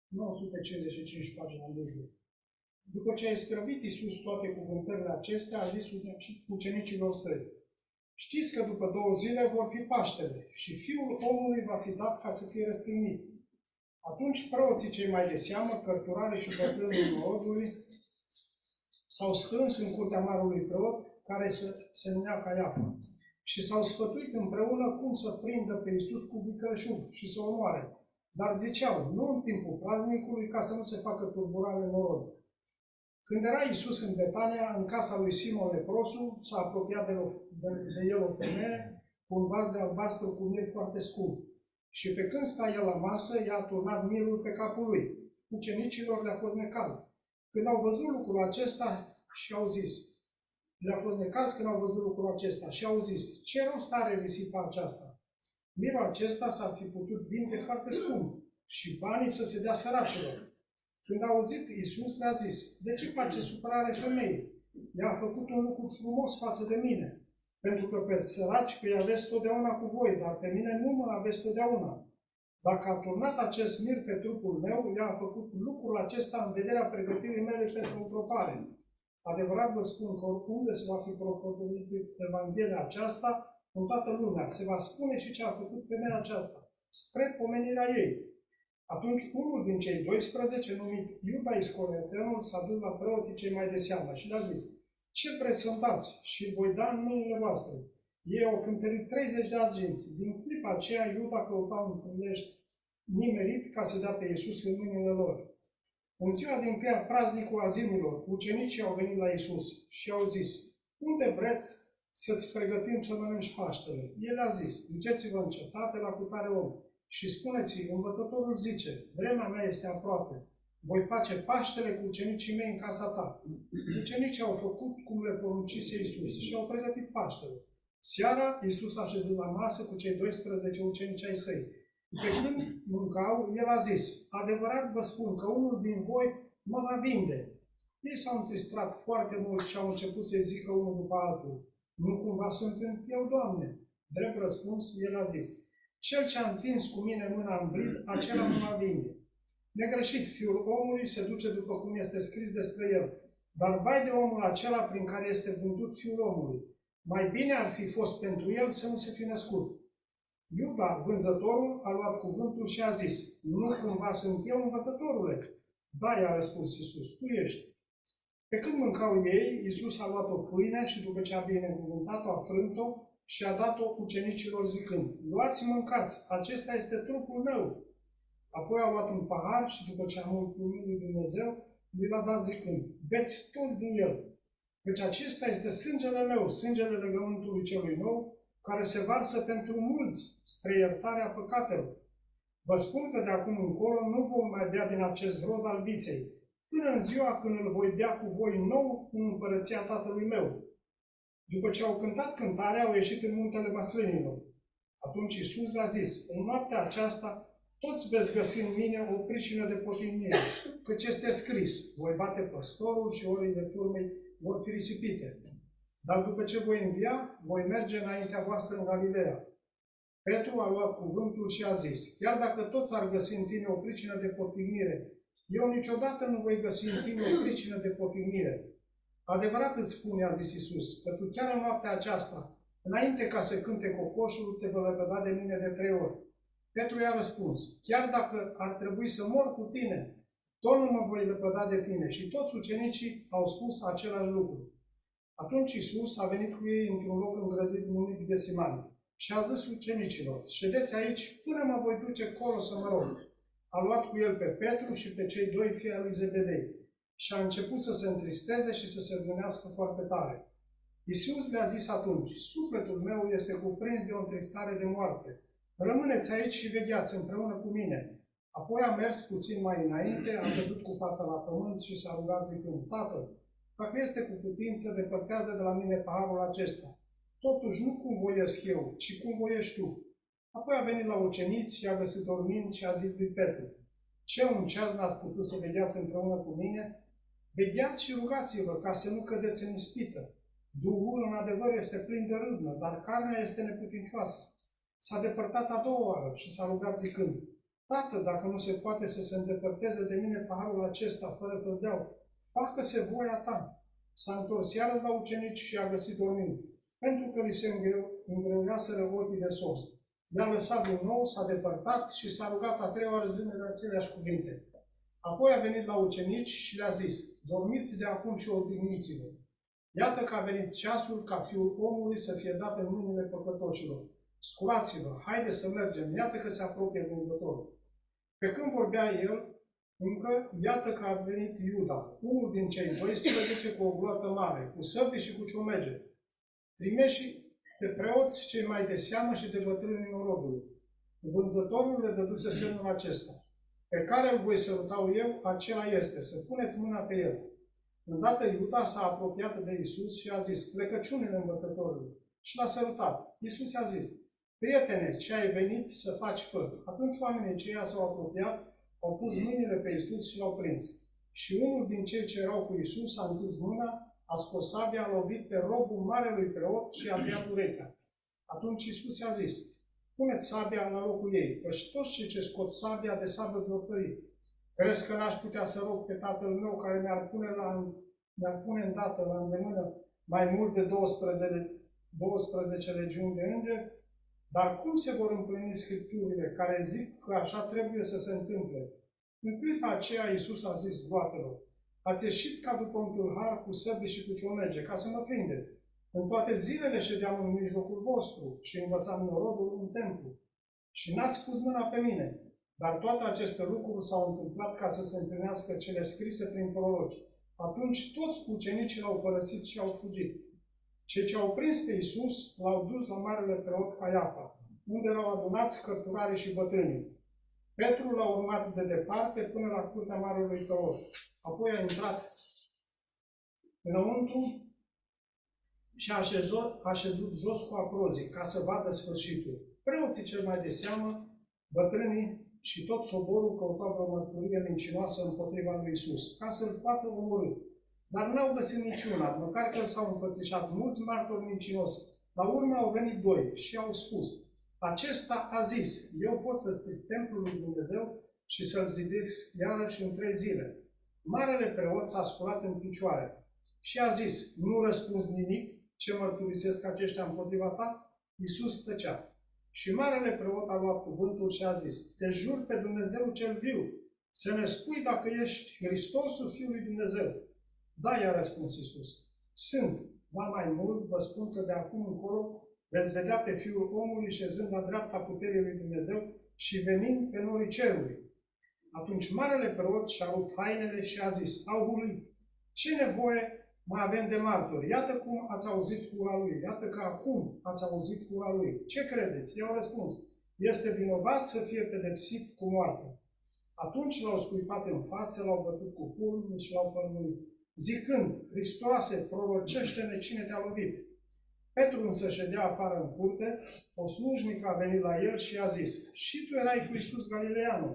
955 pagina de După ce a isprăvit Iisus toate cuvântările acestea, a zis ucenicilor săi, Știți că după două zile vor fi Paștele și Fiul omului va fi dat ca să fie răstignit. Atunci preoții cei mai de seamă, cărturare și bătrânii norodului, s-au strâns în curtea marului preot, care se, se numea Caiafa, și s-au sfătuit împreună cum să prindă pe Iisus cu vicășug și să o omoare. Dar ziceau, nu în timpul praznicului, ca să nu se facă turburare în norod. Când era Iisus în Betania, în casa lui Simon Leprosu, s-a apropiat de, de, de el o femeie cu un vas de albastru cu mir foarte scump. Și pe când sta el la masă, i-a turnat mirul pe capul lui. Ucenicilor le-a fost necaz. Când au văzut lucrul acesta și au zis, le-a fost necaz când au văzut lucrul acesta și au zis, ce rost are risipa aceasta? Mirul acesta s-ar fi putut vinde foarte scump și banii să se dea săracilor. Când a auzit, Iisus le-a zis, de ce face supărare femeii? Ea a făcut un lucru frumos față de mine. Pentru că pe săraci îi aveți totdeauna cu voi, dar pe mine nu mă aveți totdeauna. Dacă a turnat acest mir pe trupul meu, ea a făcut lucrul acesta în vederea pregătirii mele pentru întropare. Adevărat vă spun că oricunde se va fi propovăduit Evanghelia aceasta, în toată lumea, se va spune și ce a făcut femeia aceasta, spre pomenirea ei. Atunci unul din cei 12, numit Iuda Iscoriotenul, s-a dus la preoții cei mai de seamă și le-a zis, ce presântați și voi da în mâinile voastre. Ei au cântărit 30 de arginți. Din clipa aceea, Iuda căuta un prilej nimerit ca să dea pe Iisus în mâinile lor. În ziua din tâia praznicul azimilor, ucenicii au venit la Iisus și au zis, unde vreți să-ți pregătim să mănânci Paștele? El a zis, duceți-vă în cetate la cutare om și spuneți-i, învățătorul zice, vremea mea este aproape, voi face Paștele cu ucenicii mei în casa ta. Ucenicii au făcut cum le poruncise Iisus și au pregătit Paștele. Seara, Iisus a șezut la masă cu cei 12 ucenici ai săi. Pe când mâncau, el a zis, adevărat vă spun că unul din voi mă va vinde. Ei s-au întristrat foarte mult și au început să zică unul după altul. Nu cumva sunt eu, Doamne? Drept răspuns, el a zis, cel ce a întins cu mine mâna în brid, acela mă va vinde. Negreșit, fiul omului se duce după cum este scris despre el. Dar vai de omul acela prin care este vândut fiul omului. Mai bine ar fi fost pentru el să nu se fi născut. Iuda, vânzătorul, a luat cuvântul și a zis, nu cumva sunt eu învățătorule? Da, i-a răspuns Iisus, tu ești. Pe când mâncau ei, Iisus a luat o pâine și după ce a binecuvântat-o, a frânt-o și a dat-o ucenicilor zicând, luați mâncați, acesta este trupul meu, Apoi a luat un pahar și după ce a mulțumit lui Dumnezeu, lui l-a dat zicând, beți toți din el, căci acesta este sângele meu, sângele legământului celui nou, care se varsă pentru mulți spre iertarea păcatelor. Vă spun că de acum încolo nu vom mai bea din acest rod al viței, până în ziua când îl voi bea cu voi nou în împărăția Tatălui meu. După ce au cântat cântarea, au ieșit în muntele Maslănilor. Atunci Iisus le-a zis, în noaptea aceasta toți veți găsi în mine o pricină de potignire, căci este scris, voi bate păstorul și orile turmei vor fi risipite. Dar după ce voi învia, voi merge înaintea voastră în Galileea. Petru a luat cuvântul și a zis, chiar dacă toți ar găsi în tine o pricină de potignire, eu niciodată nu voi găsi în tine o pricină de potignire. Adevărat îți spune, a zis Isus, că tu chiar în noaptea aceasta, înainte ca să cânte cocoșul, te vei lepăda de mine de trei ori. Petru i-a răspuns, chiar dacă ar trebui să mor cu tine, tot nu mă voi lepăda de tine. Și toți ucenicii au spus același lucru. Atunci Isus a venit cu ei într-un loc îngrădit numit Ghesimani și a zis ucenicilor, ședeți aici până mă voi duce colo să mă rog. A luat cu el pe Petru și pe cei doi fii al lui Zebedei și a început să se întristeze și să se gândească foarte tare. Isus le-a zis atunci, sufletul meu este cuprins de o întristare de moarte. Rămâneți aici și vegheați împreună cu mine. Apoi a mers puțin mai înainte, a căzut cu fața la pământ și s-a rugat zicând, Tatăl, dacă este cu putință, depărtează de la mine paharul acesta. Totuși nu cum voiesc eu, ci cum voiești tu. Apoi a venit la ucenici, i-a găsit dormind și a zis lui Petru, ce un ceas n-ați putut să vegheați împreună cu mine? Vegheați și rugați-vă ca să nu cădeți în ispită. Duhul, în adevăr, este plin de râvnă, dar carnea este neputincioasă. S-a depărtat a doua oară și s-a rugat zicând, Tată, dacă nu se poate să se îndepărteze de mine paharul acesta fără să-l deau, facă-se voia ta. S-a întors iară la ucenici și a găsit dormind, pentru că li se îngreuneaseră ochii de somn. I-a lăsat din nou, s-a depărtat și s-a rugat a treia oară zilele aceleași cuvinte. Apoi a venit la ucenici și le-a zis, dormiți de acum și odihniți-vă. Iată că a venit ceasul ca fiul omului să fie dat în mâinile păcătoșilor. Sculați-vă, haide să mergem, iată că se apropie vângătorul. Pe când vorbea el, încă, iată că a venit Iuda, unul din cei 12 cu o gloată mare, cu săbi și cu ciumege. Trimeși pe preoți cei mai de seamă și de bătrânii norodului. Vânzătorul le dăduse semnul acesta. Pe care îl voi săruta eu, acela este, să puneți mâna pe el. Îndată Iuda s-a apropiat de Isus și a zis, plecăciunile învățătorului. Și l-a sărutat. Isus i-a zis, prietene, ce ai venit să faci fă? Atunci oamenii aceia s-au apropiat, au pus mâinile pe Isus și l-au prins. Și unul din cei ce erau cu Isus a întins mâna, a scos sabia, a lovit pe robul marelui preot și a tăiat urechea. Atunci Isus i-a zis, puneți sabia la locul ei, căci toți cei ce scot sabia de sabă vor tăi. Crezi că n-aș putea să rog pe tatăl meu care mi-ar pune, la, mi-ar pune îndată la îndemână mai mult de 12, 12 legiuni de îngeri? Dar cum se vor împlini Scripturile care zic că așa trebuie să se întâmple? În clipa aceea Iisus a zis gloatelor, ați ieșit ca după un tâlhar cu săbi și cu ciomege, ca să mă prindeți. În toate zilele ședeam în mijlocul vostru și învățam norodul în templu. Și n-ați pus mâna pe mine, dar toate aceste lucruri s-au întâmplat ca să se întâlnească cele scrise prin proroci. Atunci toți ucenicii l-au părăsit și au fugit. Cei ce au prins pe Iisus l-au dus la marele preot Caiafa, unde l-au adunat cărturarii și bătrânii. Petru l-a urmat de departe până la curtea marelui preot. Apoi a intrat înăuntru și a așezut, a așezut jos cu aprozii, ca să vadă sfârșitul. Preoții cel mai de seamă, bătrânii și tot soborul căutau vreo mărturie mincinoasă împotriva lui Isus, ca să-l poată omorâ. Dar n-au găsit niciuna, măcar că s-au înfățișat mulți martori mincinoși. La urmă au venit doi și au spus, acesta a zis, eu pot să stric templul lui Dumnezeu și să-l zidesc iarăși în trei zile. Marele preot s-a sculat în picioare și a zis, nu răspunzi nimic ce mărturisesc aceștia împotriva ta? Iisus tăcea. Și marele preot a luat cuvântul și a zis, te jur pe Dumnezeu cel viu, să ne spui dacă ești Hristosul Fiului Dumnezeu. Da, i-a răspuns Iisus. Sunt, dar mai mult vă spun că de acum încolo veți vedea pe Fiul omului șezând la dreapta puterii lui Dumnezeu și venind pe norii cerului. Atunci marele preot și-a rupt hainele și a zis, au hulit, ce nevoie mai avem de martori? Iată cum ați auzit ura lui, iată că acum ați auzit ura lui. Ce credeți? I-au răspuns, este vinovat să fie pedepsit cu moarte. Atunci l-au scuipat în față, l-au bătut cu pulmul și l-au părmuit zicând, Hristoase, prorocește-ne cine te-a lovit. Petru însă ședea afară în curte, o slujnică a venit la el și a zis, și tu erai cu Iisus Galileanul.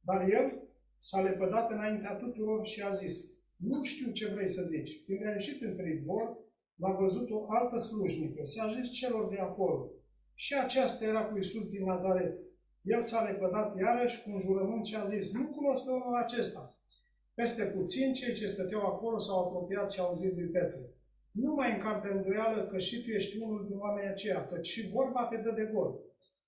Dar el s-a lepădat înaintea tuturor și a zis, nu știu ce vrei să zici. Când a ieșit în pridvor, l-a văzut o altă slujnică și a zis celor de acolo. Și aceasta era cu Iisus din Nazaret. El s-a lepădat iarăși cu un jurământ și a zis, nu cunosc pe omul acesta. Peste puțin, cei ce stăteau acolo s-au apropiat și au zis lui Petru, nu mai încam pe îndoială că și tu ești unul din oamenii aceia, că și vorba te dă de gol.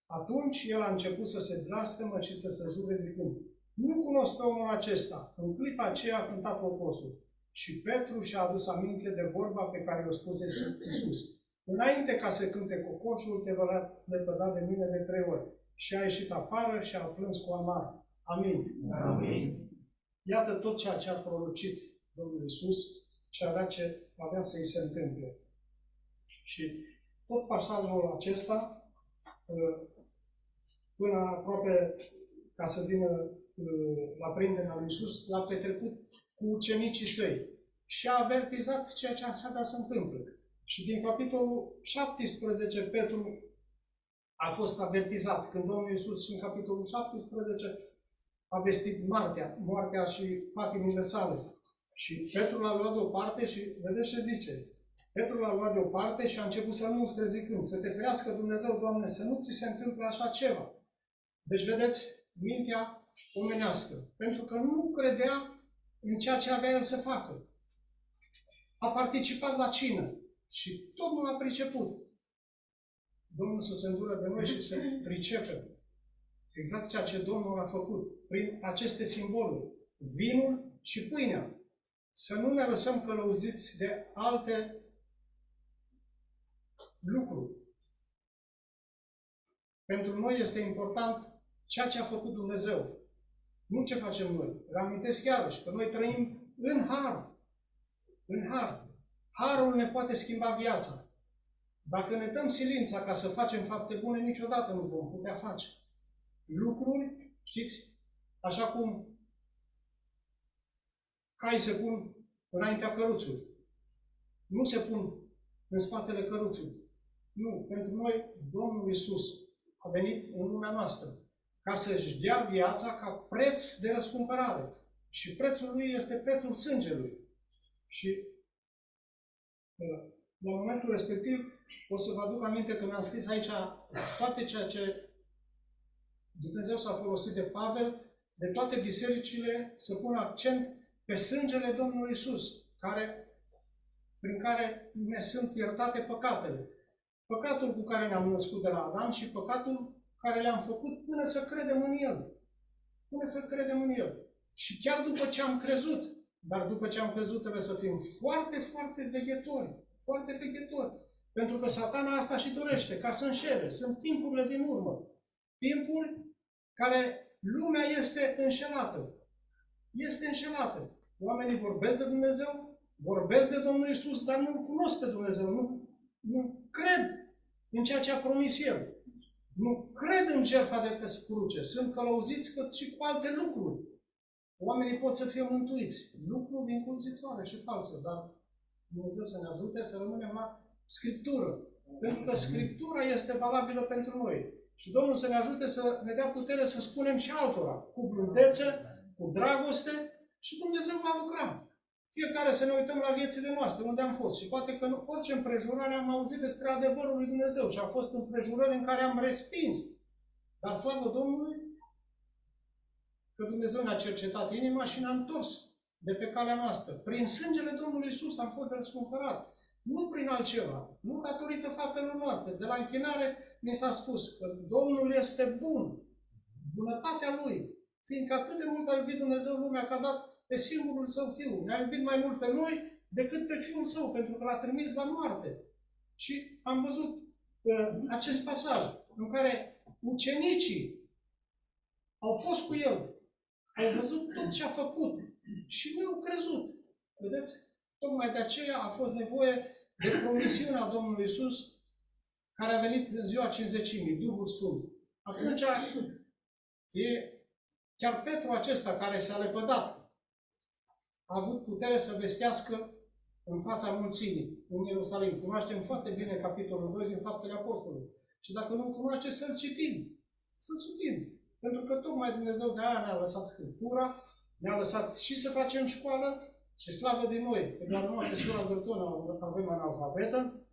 Atunci el a început să se blastămă și să se jure zicând, nu cunosc pe omul acesta. În clipa aceea a cântat oposul. Și Petru și-a adus aminte de vorba pe care i-a spus Iisus. Înainte ca să cânte cocoșul, te va lepăda de mine de trei ori. Și a ieșit afară și a plâns cu amar. Amin. Amin. Iată tot ceea ce a prorocit Domnul Iisus și avea ce avea să îi se întâmple. Și tot pasajul acesta, ă, până aproape ca să vină ă, la prinderea lui Iisus, l-a petrecut cu ucenicii săi și a avertizat ceea ce avea să întâmple. Și din capitolul 17, Petru a fost avertizat când Domnul Iisus și în capitolul 17 a vestit moartea, moartea și patimile sale. Și Petru l-a luat deoparte și vedeți ce zice. Petru l-a luat deoparte și a început să nu spre zicând, să te ferească Dumnezeu, Doamne, să nu ți se întâmple așa ceva. Deci, vedeți, mintea omenească. Pentru că nu credea în ceea ce avea el să facă. A participat la cină și tot nu a priceput. Domnul să se îndură de noi și să pricepe exact ceea ce Domnul a făcut prin aceste simboluri, vinul și pâinea. Să nu ne lăsăm călăuziți de alte lucruri. Pentru noi este important ceea ce a făcut Dumnezeu. Nu ce facem noi. Reamintesc iarăși că noi trăim în har. În har. Harul ne poate schimba viața. Dacă ne dăm silința ca să facem fapte bune, niciodată nu vom putea face lucruri, știți, așa cum cai se pun înaintea căruțului. Nu se pun în spatele căruțului. Nu, pentru noi Domnul Isus a venit în lumea noastră ca să-și dea viața ca preț de răscumpărare. Și prețul lui este prețul sângelui. Și la momentul respectiv, o să vă aduc aminte că mi-am scris aici toate ceea ce Dumnezeu s-a folosit de Pavel, de toate bisericile, să pună accent pe sângele Domnului Isus, care, prin care ne sunt iertate păcatele. Păcatul cu care ne-am născut de la Adam și păcatul care le-am făcut până să credem în El. Până să credem în El. Și chiar după ce am crezut, dar după ce am crezut trebuie să fim foarte, foarte veghetori. Foarte veghetori. Pentru că satana asta și dorește, ca să înșele. Sunt timpurile din urmă. Timpul care lumea este înșelată. Este înșelată. Oamenii vorbesc de Dumnezeu, vorbesc de Domnul Isus, dar nu cunosc pe Dumnezeu, nu, nu cred în ceea ce a promis El. Nu cred în jertfa de pe cruce. Sunt călăuziți cât și cu alte lucruri. Oamenii pot să fie mântuiți. Lucruri incluzitoare și false, dar Dumnezeu să ne ajute să rămânem la Scriptură. Pentru că Scriptura este valabilă pentru noi. Și Domnul să ne ajute să ne dea putere să spunem și altora, cu blândețe, cu dragoste și Dumnezeu va lucra. Fiecare să ne uităm la viețile noastre, unde am fost. Și poate că în orice împrejurare am auzit despre adevărul lui Dumnezeu și au fost împrejurări în care am respins. Dar slavă Domnului că Dumnezeu ne-a cercetat inima și ne-a întors de pe calea noastră. Prin sângele Domnului Isus am fost răscumpărați. Nu prin altceva. Nu datorită faptelor noastre. De la închinare mi s-a spus că Domnul este bun. Bunătatea Lui. Fiindcă atât de mult a iubit Dumnezeu lumea că a dat pe singurul Său Fiu. Ne-a iubit mai mult pe noi decât pe Fiul Său, pentru că l-a trimis la moarte. Și am văzut uh, acest pasaj în care ucenicii au fost cu El, au văzut tot ce a făcut și nu au crezut. Vedeți? Tocmai de aceea a fost nevoie de promisiunea Domnului Isus care a venit în ziua cinzecimii, Duhul Sfânt. Atunci, e chiar Petru acesta care s-a lepădat, a avut putere să vestească în fața mulțimii, în Ierusalim. Cunoaștem foarte bine capitolul 2 din Faptele Apostolului. Și dacă nu cunoaște, să-l citim. Să-l citim. Pentru că tocmai Dumnezeu de aia ne-a lăsat Scriptura, ne-a lăsat și să facem școală, și slavă de noi, că doar numai pe sura Gărtonă avem analfabetă,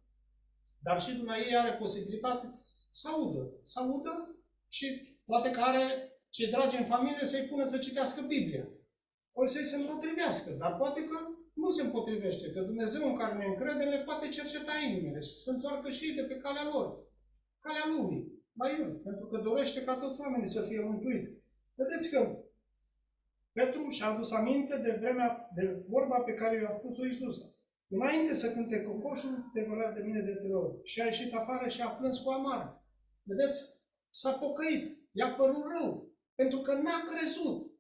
dar și dumneavoastră are posibilitate să audă. Să audă și poate că are cei dragi în familie să-i pună să citească Biblia. O să-i se împotrivească, dar poate că nu se împotrivește, că Dumnezeu în care ne încredem le poate cerceta inimile și să întoarcă și ei de pe calea lor, calea lumii, la El, pentru că dorește ca toți oamenii să fie mântuiți. Vedeți că Petru și-a adus aminte de vremea, de vorba pe care i-a spus-o Iisus. Înainte să cânte cocoșul, te vă de mine de trei ori. Și a ieșit afară și a plâns cu amară. Vedeți? S-a pocăit. I-a părut rău. Pentru că n-a crezut.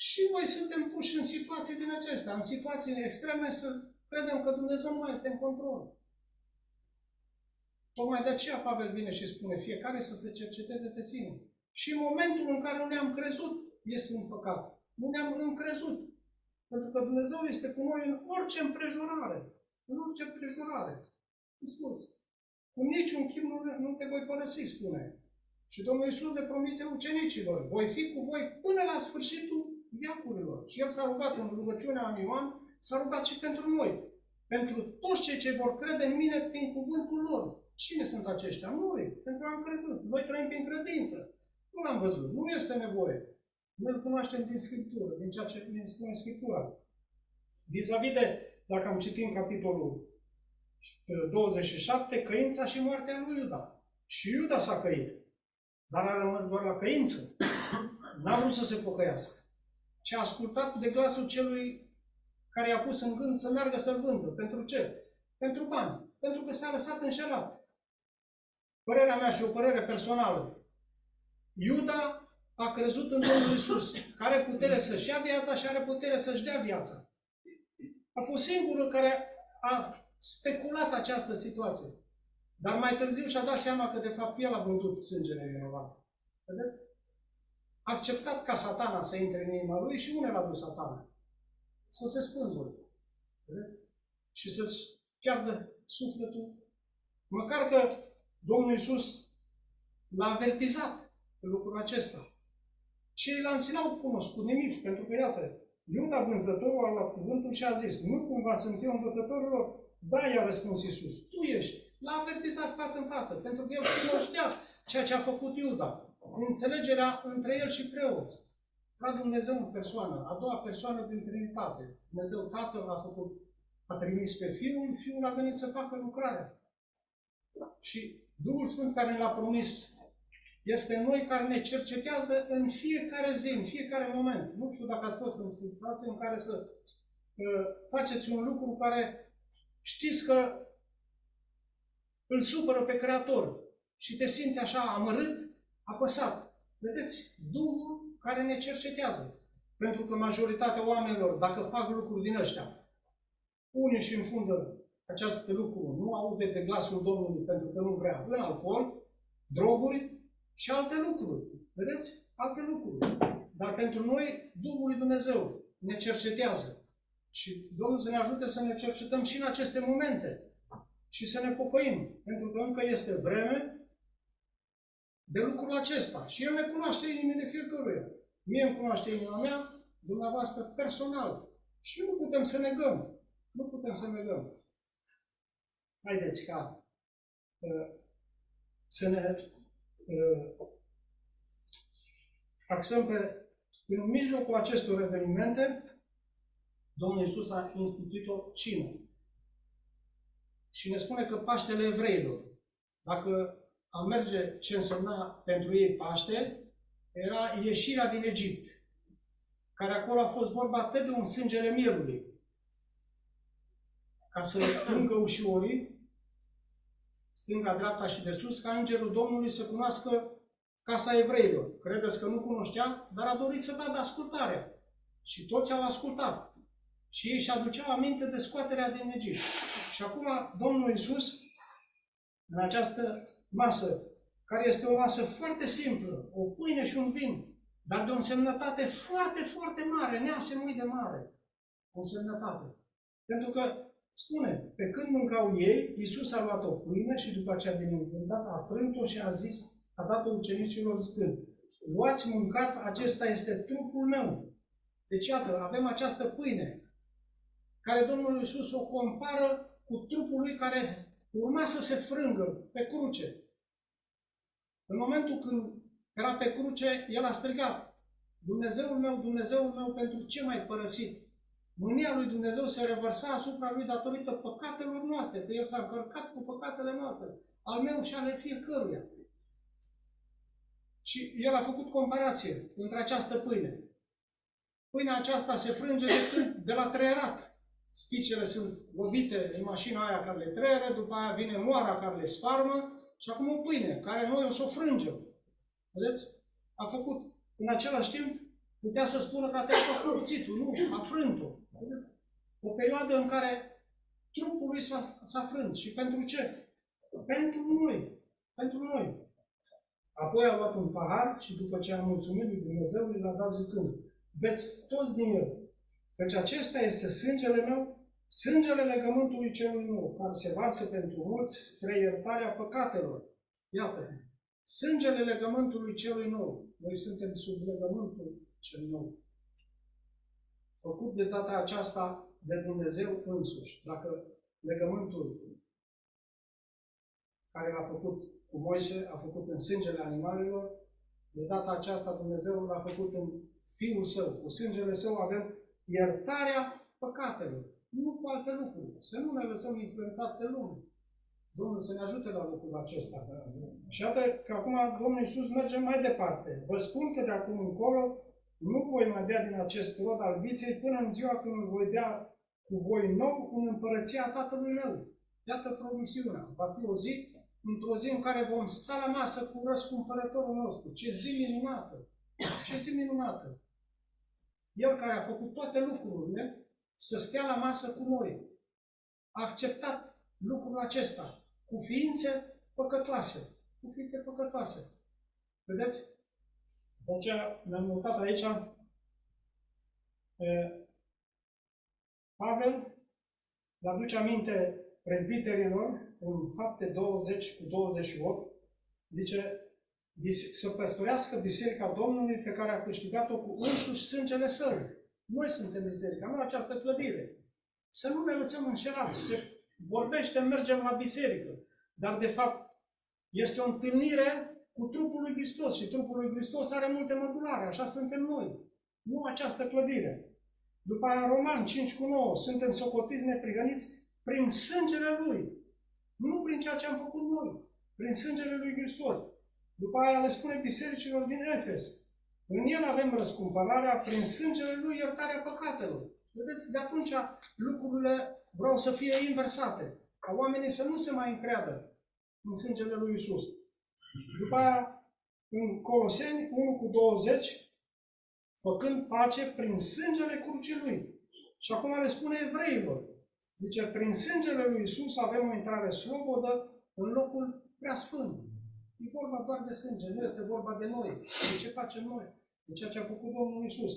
Și noi suntem puși în situații din acestea, în situații extreme, să credem că Dumnezeu nu mai este în control. Tocmai de aceea Pavel vine și spune, fiecare să se cerceteze pe sine. Și în momentul în care nu ne-am crezut, este un păcat. Nu ne-am încrezut. Pentru că Dumnezeu este cu noi în orice împrejurare. În orice împrejurare. Am spus. Cu niciun chip nu, nu te voi părăsi, spune. Și Domnul Iisus le promite ucenicilor, voi fi cu voi până la sfârșitul viacurilor. Și El s-a rugat în rugăciunea în Ioan, s-a rugat și pentru noi. Pentru toți cei ce vor crede în mine prin cuvântul lor. Cine sunt aceștia? Noi, pentru că am crezut. Noi trăim prin credință. Nu l-am văzut. Nu este nevoie. Noi îl cunoaștem din Scriptură, din ceea ce ne spune Scriptura. Vis-a-vis de, dacă am citit în capitolul 27, căința și moartea lui Iuda. Și Iuda s-a căit. Dar a rămas doar la căință. N-a vrut să se pocăiască. Ce a ascultat de glasul celui care i-a pus în gând să meargă să-l vândă. Pentru ce? Pentru bani. Pentru că s-a lăsat înșelat. Părerea mea și o părere personală. Iuda a crezut în Domnul Isus, care are putere să-și ia viața și are putere să-și dea viața. A fost singurul care a speculat această situație. Dar mai târziu și-a dat seama că de fapt el a vândut sângele vinovat. Vedeți? A acceptat ca satana să intre în inima lui și unde l-a dus satana? Să se spânzure. Vedeți? Și să-și piardă sufletul. Măcar că Domnul Iisus l-a avertizat pe lucrul acesta. Ceilalți n-au cunoscut nimic, pentru că, iată, Iuda vânzătorul a luat cuvântul și a zis, nu cumva sunt eu învățătorul Da, i-a răspuns Iisus, tu ești. L-a avertizat față în față, pentru că el cunoștea ceea ce a făcut Iuda. Înțelegerea între el și preoți. Era Dumnezeu în persoană, a doua persoană din Trinitate. Dumnezeu Tatăl a făcut, a trimis pe Fiul, Fiul a venit să facă lucrarea. Și Duhul Sfânt care ne l-a promis este în noi care ne cercetează în fiecare zi, în fiecare moment. Nu știu dacă ați fost în situație în care să uh, faceți un lucru care știți că îl supără pe Creator și te simți așa amărât, apăsat. Vedeți? Duhul care ne cercetează. Pentru că majoritatea oamenilor, dacă fac lucruri din ăștia, pune și înfundă acest lucru, nu aude de glasul Domnului pentru că nu vrea în alcool, droguri și alte lucruri. Vedeți? Alte lucruri. Dar pentru noi, Duhul lui Dumnezeu ne cercetează. Și Domnul să ne ajute să ne cercetăm și în aceste momente și să ne pocăim, pentru că încă este vreme de lucrul acesta. Și El ne cunoaște inimile fiecăruia. Mie îmi cunoaște inima mea, dumneavoastră personal. Și nu putem să negăm. Nu putem să negăm. Haideți ca uh, să ne uh, axăm pe, în mijlocul acestor evenimente, Domnul Iisus a instituit o cină. Și ne spune că Paștele evreilor, dacă a merge ce însemna pentru ei Paște, era ieșirea din Egipt, care acolo a fost vorba atât de un sângele mielului, ca să ungă ușorii, stânga, dreapta și de sus, ca Îngerul Domnului să cunoască casa evreilor. Credeți că nu cunoștea, dar a dorit să vadă ascultarea. Și toți au ascultat. Și ei și aduceau aminte de scoaterea din Egipt. Și acum Domnul Iisus, în această masă, care este o masă foarte simplă, o pâine și un vin, dar de o însemnătate foarte, foarte mare, neasemui de mare, o însemnătate. Pentru că spune, pe când mâncau ei, Iisus a luat o pâine și după aceea binecuvântat, a frânt-o și a zis, a dat-o ucenicilor zicând, luați, mâncați, acesta este trupul meu. Deci, iată, avem această pâine, care Domnul Iisus o compară cu trupul lui care urma să se frângă pe cruce. În momentul când era pe cruce, el a strigat, Dumnezeul meu, Dumnezeul meu, pentru ce m-ai părăsit? Mânia lui Dumnezeu se revărsa asupra lui datorită păcatelor noastre, că El s-a încărcat cu păcatele noastre, al meu și ale fiecăruia. Și El a făcut comparație între această pâine. Pâinea aceasta se frânge de, când, de la treierat. Spicele sunt lovite în mașina aia care le treiere, după aia vine moara care le sfarmă și acum o pâine, care noi o să o frângem. Vedeți? A făcut. În același timp, putea să spună că a tăiat cuțitul. Nu, a frânt-o. O perioadă în care trupul lui s-a, s-a frânt. Și pentru ce? Pentru noi. Pentru noi. Apoi a luat un pahar și după ce a mulțumit lui Dumnezeu, l-a dat zicând, beți toți din el, căci acesta este sângele meu, sângele legământului celui nou, care se varsă pentru mulți spre iertarea păcatelor. Iată, sângele legământului celui nou. Noi suntem sub legământul cel nou. Făcut de data aceasta de Dumnezeu însuși. Dacă legământul care l-a făcut cu Moise, a făcut în sângele animalelor, de data aceasta Dumnezeu l-a făcut în Fiul Său. Cu sângele Său avem iertarea păcatelor. Nu cu alte lucruri. Să nu ne lăsăm influențat de lume. Domnul să ne ajute la lucrul acesta. Și iată că acum Domnul Iisus merge mai departe. Vă spun că de acum încolo nu voi mai bea din acest rod al viței până în ziua când îl voi bea cu voi nou în împărăția Tatălui meu. Iată promisiunea. Va fi o zi, într-o zi în care vom sta la masă cu răscumpărătorul nostru. Ce zi minunată! Ce zi minunată! El care a făcut toate lucrurile, să stea la masă cu noi. A acceptat lucrul acesta cu ființe păcătoase. Cu ființe păcătoase. Vedeți? De aceea ne-am notat aici Pavel le aduce aminte prezbiterilor în fapte 20 cu 28, zice să păstorească biserica Domnului pe care a câștigat-o cu însuși sângele său. Noi suntem biserica, nu această clădire. Să nu ne lăsăm înșelați. Se vorbește, mergem la biserică. Dar, de fapt, este o întâlnire cu trupul lui Hristos și trupul lui Hristos are multe mădulare, așa suntem noi. Nu această clădire. După aia, Roman 5 cu 9, suntem socotiți neprigăniți prin sângele Lui. Nu prin ceea ce am făcut noi, prin sângele Lui Hristos. După aia le spune bisericilor din Efes. În el avem răscumpărarea, prin sângele Lui iertarea păcatelor. Vedeți, de atunci lucrurile vreau să fie inversate. Ca oamenii să nu se mai încreadă în sângele Lui Isus. După aia, în Coloseni 1 cu 20, făcând pace prin sângele crucii Lui. Și acum le spune evreilor. Zice, prin sângele Lui Isus avem o intrare slobodă în locul prea sfânt. E vorba doar de sânge, nu este vorba de noi. De ce facem noi? De ceea ce a făcut Domnul Isus.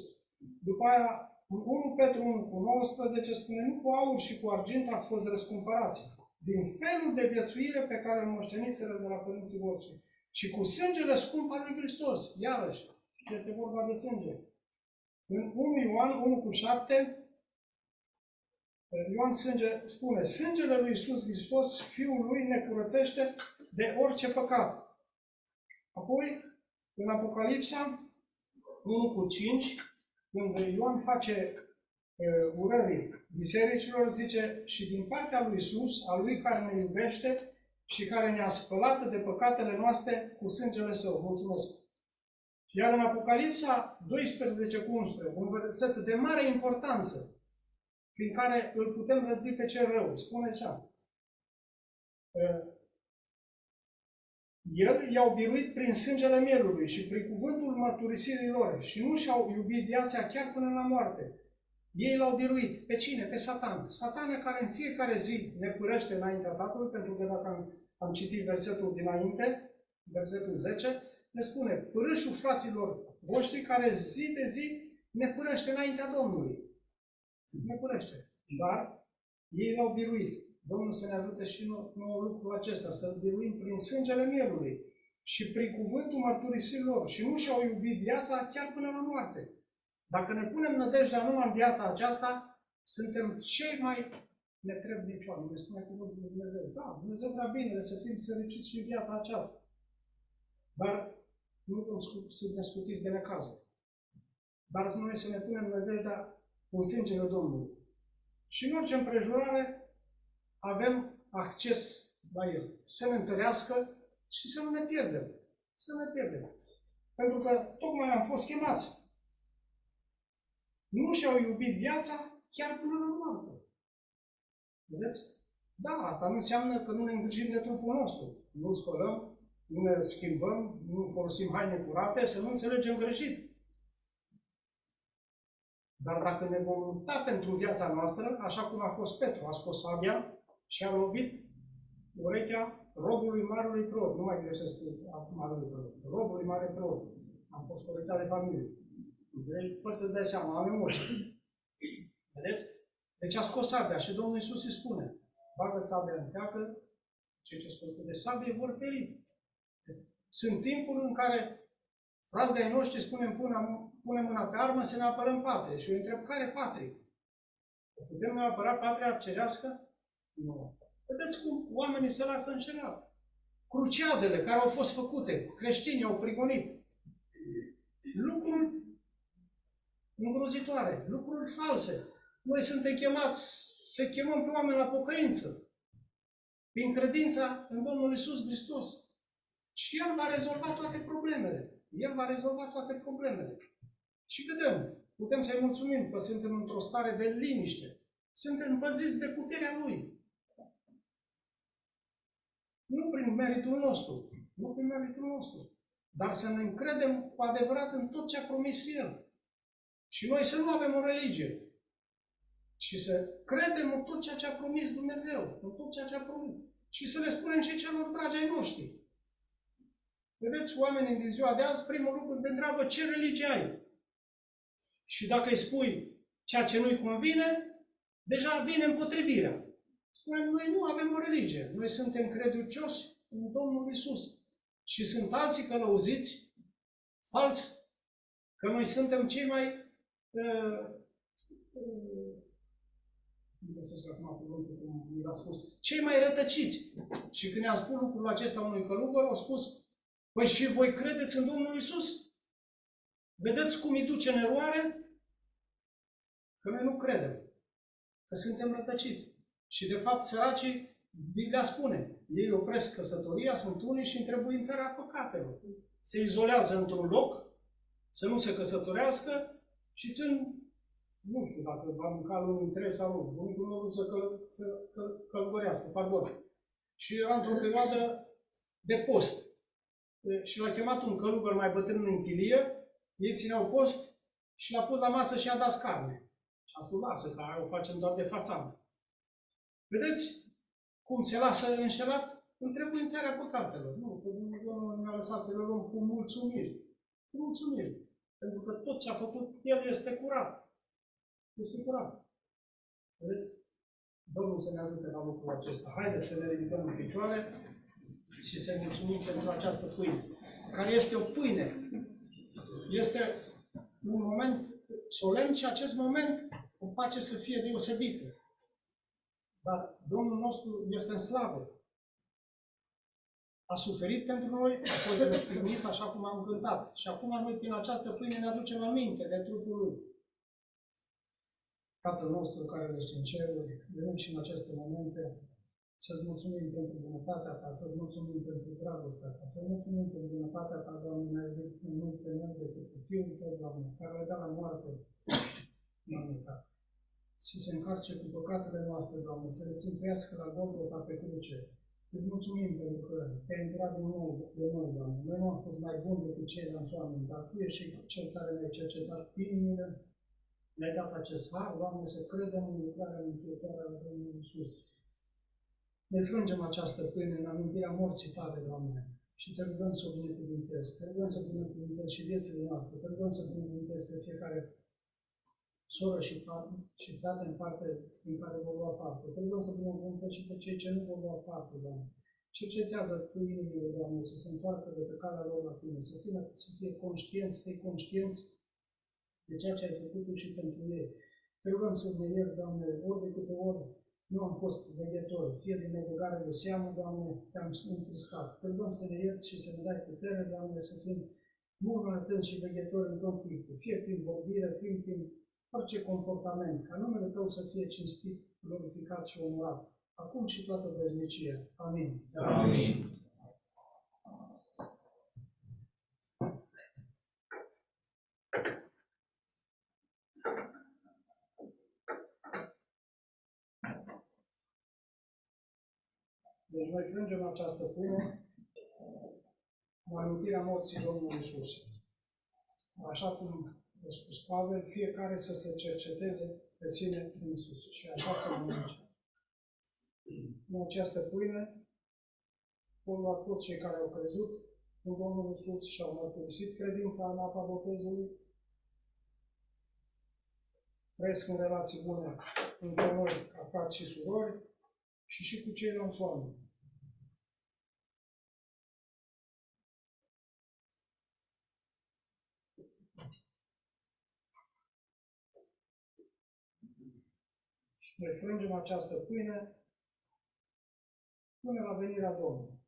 După aia, 1 Petru 1 cu 19 spune, nu cu aur și cu argint ați fost răscumpărați, din felul de viețuire pe care îl moșteniseră de la părinții voștri, și cu sângele scump al lui Hristos. Iarăși, este vorba de sânge. În 1 Ioan 1 cu 7, Ioan sânge, spune, sângele lui Isus Hristos, Fiul lui, ne curățește de orice păcat. Apoi, în Apocalipsa 1 cu 5, când Ioan face uh, urării bisericilor, zice, și din partea lui Isus, a lui care ne iubește și care ne-a spălat de păcatele noastre cu sângele său. Mulțumesc! Iar în Apocalipsa 12 cu 11, un verset de mare importanță, prin care îl putem răzdi pe cel rău, spune așa. El i-au biruit prin sângele mielului și prin cuvântul mărturisirii lor și nu și-au iubit viața chiar până la moarte. Ei l-au biruit. Pe cine? Pe Satan. Satana care în fiecare zi ne părăște înaintea Tatălui, pentru că dacă am, am citit versetul dinainte, versetul 10, ne spune, părâșul fraților voștri care zi de zi ne părăște înaintea Domnului. Ne părăște. Dar ei l-au biruit. Domnul să ne ajute și nou, nou lucrul acesta, să-L biruim prin sângele mielului și prin cuvântul mărturisirilor și nu și-au iubit viața chiar până la moarte. Dacă ne punem nădejdea numai în viața aceasta, suntem cei mai netrebnici oameni. Ne spune cuvântul lui Dumnezeu. Da, Dumnezeu vrea bine să fim fericiți și în viața aceasta. Dar nu suntem scutiți de necazuri. dar noi să ne punem nădejdea în sângele Domnului. Și în orice împrejurare avem acces la El. Să ne întărească și să nu ne pierdem. Să ne pierdem. Pentru că tocmai am fost chemați. Nu și-au iubit viața chiar până la moarte. Vedeți? Da, asta nu înseamnă că nu ne îngrijim de trupul nostru. Nu spălăm, nu ne schimbăm, nu folosim haine curate, să nu înțelegem greșit. Dar dacă ne vom lupta pentru viața noastră, așa cum a fost Petru, a scos sabia și a lovit urechea robului marului preot, nu mai greșesc cu marului preot, robului mare preot. Am fost corectat de familie. Înțelegi? Poți să-ți dai seama, am emoții. Vedeți? Deci a scos sabia și Domnul Iisus îi spune, bagă sabia în teacă, cei ce spune de sabie vor peri. Sunt timpuri în care frați de-ai noștri spunem, punem, punem mâna pe armă să ne apărăm patrie. Și eu întreb, care patrie? Putem ne apăra patria cerească? Nu. Vedeți cum oamenii se lasă înșelat. Cruciadele care au fost făcute, creștinii au prigonit. Lucruri îngrozitoare, lucruri false. Noi suntem chemați să chemăm pe oameni la pocăință. Prin credința în Domnul Isus Hristos. Și El va rezolva toate problemele. El va rezolva toate problemele. Și vedem, putem să-i mulțumim că suntem într-o stare de liniște. Suntem păziți de puterea Lui. Nu prin meritul nostru, nu prin meritul nostru, dar să ne încredem cu adevărat în tot ce a promis El. Și noi să nu avem o religie, și să credem în tot ceea ce a promis Dumnezeu, în tot ceea ce a promis. Și să le spunem și celor dragi ai noștri. Vedeți, oamenii din ziua de azi, primul lucru te întreabă ce religie ai. Și dacă îi spui ceea ce nu-i convine, deja vine împotrivirea. Spunem, noi nu avem o religie. Noi suntem credincioși în Domnul Isus. Și sunt alții călăuziți, fals, că noi suntem cei mai uh, uh, nu găsesc acum cuvântul cum mi l-a spus, cei mai rătăciți. Și când i-am spus lucrul acesta unui călugăr, au spus, păi și voi credeți în Domnul Isus? Vedeți cum îi duce în eroare? Că noi nu credem. Că suntem rătăciți. Și de fapt, săracii, Biblia spune, ei opresc căsătoria, sunt unii și întrebuințarea păcatelor. Se izolează într-un loc, să nu se căsătorească și țin nu știu dacă va mânca lui întreg sau nu. Bunicul meu să, căl- să căl- călătorească, pardon. Și era într-o perioadă de post. Și l-a chemat un călugăr mai bătrân în chilie, ei țineau post și l-a pus la masă și a dat carne. Și a spus, lasă, că o facem doar de fațadă. Vedeți cum se lasă înșelat? Întrebuințarea păcatelor. Nu, că Dumnezeu ne-a lăsat să le luăm cu mulțumiri. Cu mulțumiri. Pentru că tot ce a făcut El este curat. Este curat. Vedeți? Domnul să ne ajute la lucrul acesta. Haideți să ne ridicăm în picioare și să ne mulțumim pentru această pâine, care este o pâine. Este un moment solemn și acest moment o face să fie deosebită. Dar Domnul nostru este în slavă. A suferit pentru noi, a fost răstignit așa cum am cântat. Și acum noi prin această pâine ne aducem aminte de trupul Lui. Tatăl nostru care ești în ceruri, venim și în aceste momente să-ți mulțumim pentru bunătatea Ta, să-ți mulțumim pentru dragostea Ta, să-ți mulțumim pentru bunătatea Ta, Doamne, ne-ai iubit mai mult pe noi decât pe Fiul Tău, Doamne, care le-a dat la moarte, Doamne, Ta. Și se încarce cu păcatele noastre, Doamne, să le țintuiască la Golgota pe cruce. Îți mulțumim pentru că te-ai întrebat din nou de noi, Doamne. Noi nu am fost mai buni decât ceilalți oameni, dar Tu ești cel care ne-ai cercetat inimile ne-ai dat acest har, Doamne, să credem în lucrarea mântuitoare a Domnului Iisus. Ne frângem această pâine în amintirea morții Tale, Doamne, și te rugăm să o binecuvintezi. Te rugăm să binecuvintezi și viețile noastre. Te rugăm să binecuvintezi pe fiecare soră și, și frate în parte din care vor lua parte. Te rugăm să binecuvintezi și pe cei ce nu vor lua parte, Doamne. Și cetează cu inimile, Doamne, să se întoarcă de pe calea lor la Tine, să fie, să fie conștienți, fie conștienți de ceea ce ai făcut tu și pentru ei. Te rugăm să ne ierți, Doamne, ori de câte ori nu am fost veghetori, fie din nebăgare de seamă, Doamne, te-am întristat. Te rugăm să ne ierți și să ne dai putere, Doamne, să fim mult atenți și veghetori în tot timpul, fie prin vorbire, fie prin orice comportament, ca numele Tău să fie cinstit, glorificat și onorat, acum și toată veșnicia. Amin. Amin. Deci noi frângem această pâine în amintirea morții Domnului Isus. Așa cum a spus Pavel, fiecare să se cerceteze pe sine în Isus și așa să mănânce. În această pâine vor lua toți cei care au crezut în Domnul Isus și au mărturisit credința în apa botezului, trăiesc în relații bune între noi ca frați și surori și și cu ceilalți oameni. Noi frângem această pâine până la venirea Domnului.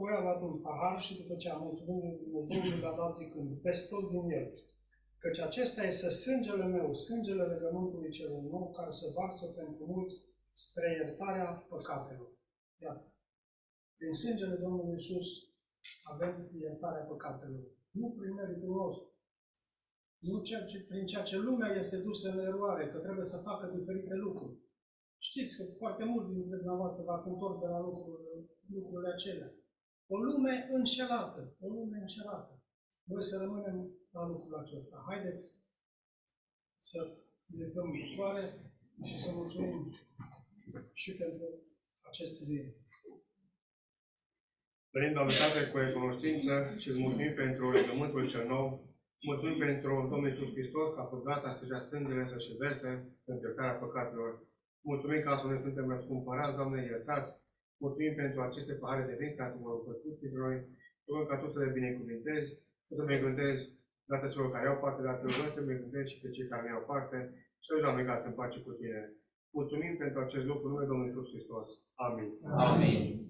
Apoi a luat un pahar și după ce a mulțumit lui Dumnezeu, l-a dat zicând, beți toți din el, căci acesta este sângele meu, sângele legământului cel nou, care se varsă pentru mulți spre iertarea păcatelor. Iată, prin sângele Domnului Iisus avem iertarea păcatelor. Nu prin meritul nostru. Nu ceea ce, prin ceea ce lumea este dusă în eroare, că trebuie să facă diferite lucruri. Știți că foarte mult dintre dumneavoastră v-ați întors de la lucrurile, lucrurile acelea. O lume înșelată, o lume înșelată. Noi să rămânem la lucrul acesta. Haideți să ne dăm viitoare și să mulțumim și pentru acest video. Venim, Doamne, Tată, cu recunoștință și îți mulțumim pentru legământul cel nou. Mulțumim pentru Domnul Iisus Hristos că a fost gata să-și ia sângele, să-și verse pentru iertarea păcatelor. Mulțumim că astfel noi suntem răscumpărați, Doamne, iertați. Mulțumim pentru aceste pahare de vin care să vă răpătut pentru noi. Rugăm ca Tu să le binecuvintezi, Tu să ne gândezi dată celor care au parte, dar rugăm să ne gândezi și pe cei care nu au parte și ajută, Doamne, ca să împace cu Tine. Mulțumim pentru acest lucru în numele Domnului Iisus Hristos. Amin. Amin.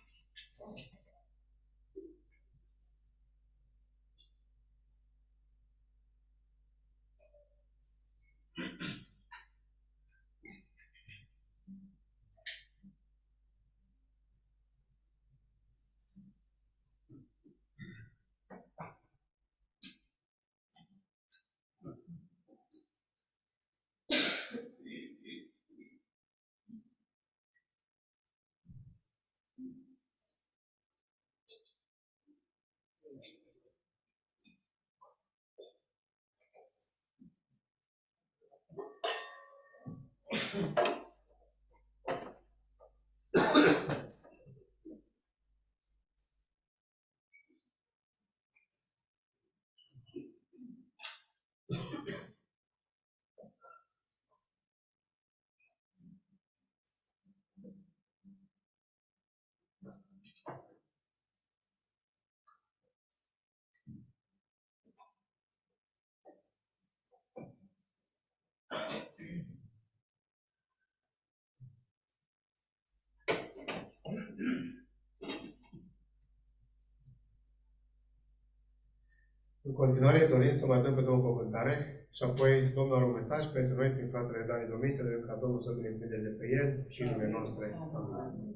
Thank you. În continuare dorim să mai dăm pe Domnul cuvântare și apoi Domnul are un mesaj pentru noi prin fratele Dani Domitele, ca Domnul să binecuvânteze pe el și numele noastre. Amin.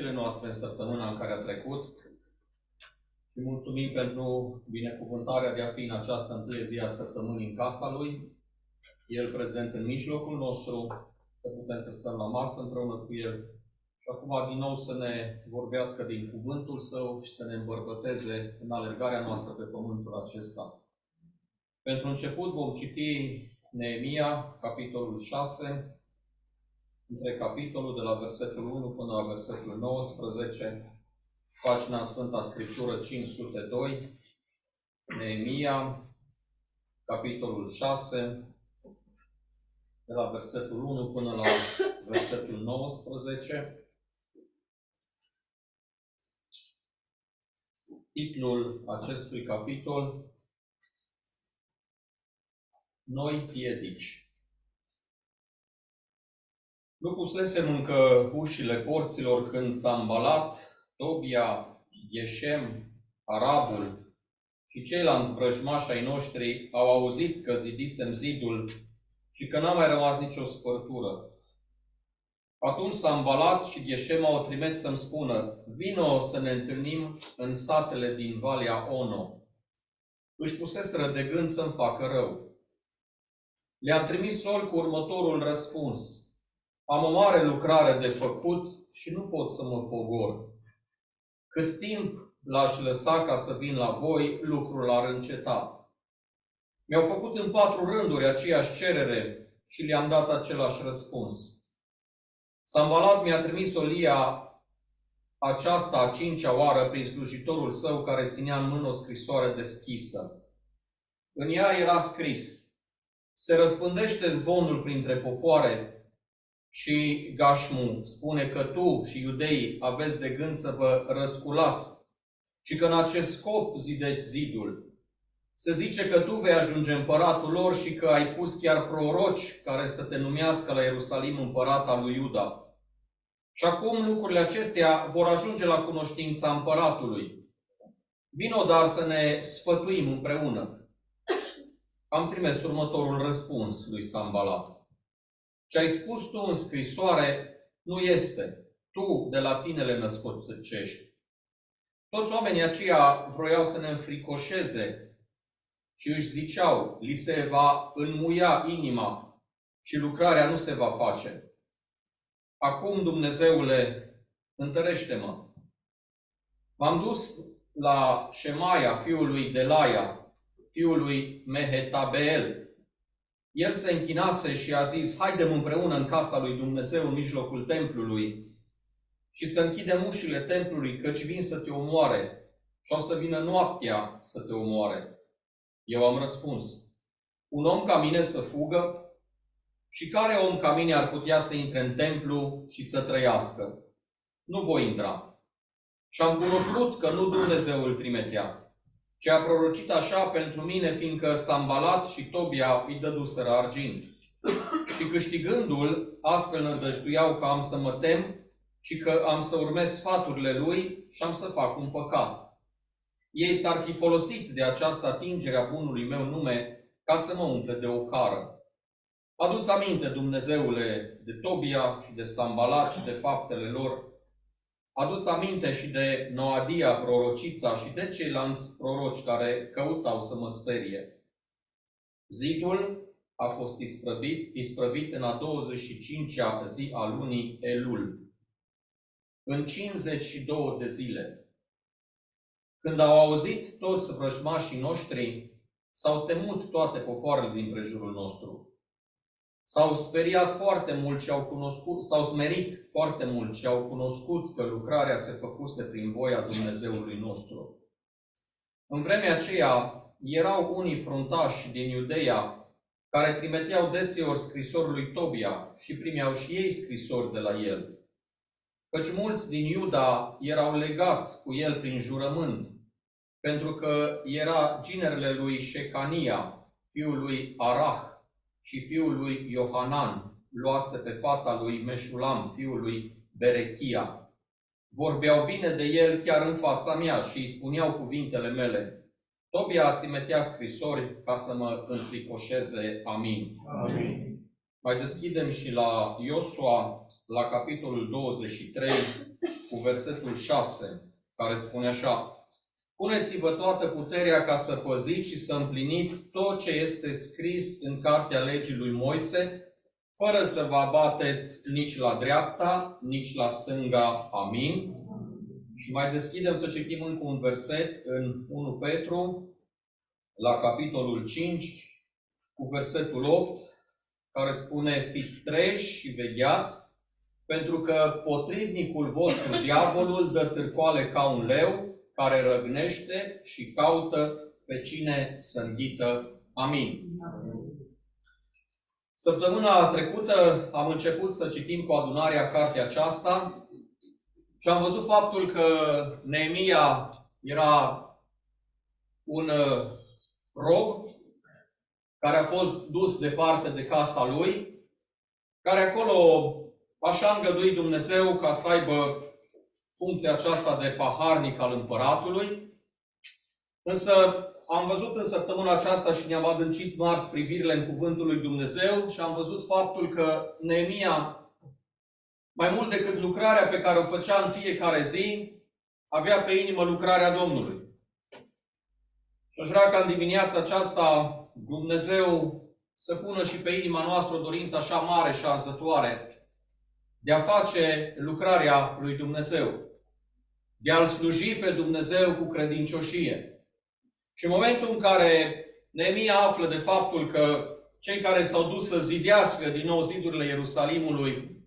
Simțit în viețile noastre în săptămâna în care a trecut. Și mulțumim pentru binecuvântarea de a fi în această întâie zi a săptămânii în casa Lui, El prezent în mijlocul nostru, să putem să stăm la masă împreună cu El Și acum din nou să ne vorbească din cuvântul Său și să ne îmbărbăteze în alergarea noastră pe pământul acesta. Pentru început vom citi Neemia, capitolul 6, între capitolul de la versetul 1 până la versetul 19, pagina Sfânta Scriptură 502, Neemia, capitolul 6, de la versetul 1 până la versetul 19. Titlul acestui capitol Noi piedici. Nu pusesem încă ușile porților când s-a îmbalat Tobia, Ieșem, Arabul și ceilalți vrăjmași ai noștri au auzit că zidisem zidul și că n-a mai rămas nicio spărtură. Atunci s-a îmbalat și Ieșem au trimis să-mi spună, vino să ne întâlnim în satele din Valea Ono. Își puseseră de gând să-mi facă rău. Le-am trimis sol cu următorul răspuns. Am o mare lucrare de făcut și nu pot să mă pogor. Cât timp l-aș lăsa ca să vin la voi, lucrul ar înceta. Mi-au făcut în patru rânduri aceeași cerere și le-am dat același răspuns. Sambalat mi-a trimis Olia aceasta a cincea oară prin slujitorul său care ținea în mână o scrisoare deschisă. În ea era scris, se răspândește zvonul printre popoare și Gașmu spune că tu și iudeii aveți de gând să vă răsculați și că în acest scop zidești zidul. Se zice că tu vei ajunge împăratul lor și că ai pus chiar proroci care să te numească la Ierusalim împărat al lui Iuda. Și acum lucrurile acestea vor ajunge la cunoștința împăratului. Vino dar să ne sfătuim împreună. Am trimis următorul răspuns lui Sambalat. Ce ai spus tu în scrisoare nu este. Tu de la tine le născoțești. Toți oamenii aceia vroiau să ne înfricoșeze și își ziceau, li se va înmuia inima și lucrarea nu se va face. Acum, Dumnezeule, întărește-mă. M-am dus la Shemaia, fiul lui Delaia, fiul lui Mehetabeel. El se închinase și a zis, haidem împreună în casa lui Dumnezeu în mijlocul templului și să închidem ușile templului, căci vin să te omoare și o să vină noaptea să te omoare. Eu am răspuns, un om ca mine să fugă? Și care om ca mine ar putea să intre în templu și să trăiască? Nu voi intra. Și am cunoscut că nu Dumnezeu îl trimitea, ci a prorocit așa pentru mine, fiindcă s-a îmbalat și Tobia îi dăduseră argint. și câștigându-l, astfel nădăjduiau că am să mă tem și că am să urmez sfaturile lui și am să fac un păcat. Ei s-ar fi folosit de această atingere a bunului meu nume ca să mă umple de o cară. Aduți aminte, Dumnezeule, de Tobia și de Sambalat și de faptele lor. Aduți aminte și de Noadia, prorocița, și de ceilalți proroci care căutau să mă sperie. Zidul a fost isprăvit, isprăvit în a 25-a zi a lunii Elul, în 52 de zile. Când au auzit toți vrăjmașii noștri, s-au temut toate popoarele din prejurul nostru. S-au speriat foarte mult și au cunoscut, s-au smerit foarte mult și au cunoscut că lucrarea se făcuse prin voia Dumnezeului nostru. În vremea aceea erau unii fruntași din Iudeia care trimiteau deseori scrisori lui Tobia și primeau și ei scrisori de la el. Căci mulți din Iuda erau legați cu el prin jurământ, pentru că era ginerele lui Shecania, fiul lui Arah, și fiul lui Iohanan luase pe fata lui Meșulam, fiul lui Berechia. Vorbeau bine de el chiar în fața mea și îi spuneau cuvintele mele. Tobia trimitea scrisori ca să mă înfricoșeze. Amin. Amin. Mai deschidem și la Iosua, la capitolul 23, cu versetul 6, care spune așa. Puneți-vă toată puterea ca să păziți și să împliniți tot ce este scris în cartea legii lui Moise, fără să vă abateți nici la dreapta, nici la stânga. Amin. Și mai deschidem să citim încă un verset în 1 Petru, la capitolul 5, cu versetul 8, care spune, fiți treji și vegheați, pentru că potrivnicul vostru, diavolul, dă târcoale ca un leu, care răgnește și caută pe cine să înghită. Amin. Săptămâna trecută am început să citim cu adunarea cartea aceasta și am văzut faptul că Neemia era un uh, rob care a fost dus departe de casa lui, care acolo așa a îngăduit Dumnezeu ca să aibă funcția aceasta de paharnic al împăratului. Însă am văzut în săptămâna aceasta și ne-am adâncit marți privirile în Cuvântul lui Dumnezeu și am văzut faptul că Neemia, mai mult decât lucrarea pe care o făcea în fiecare zi, avea pe inimă lucrarea Domnului. Și aș vrea ca în dimineața aceasta Dumnezeu să pună și pe inima noastră o dorință așa mare și arzătoare de a face lucrarea lui Dumnezeu, de a-L sluji pe Dumnezeu cu credincioșie. Și în momentul în care Neemia află de faptul că cei care s-au dus să zidească din nou zidurile Ierusalimului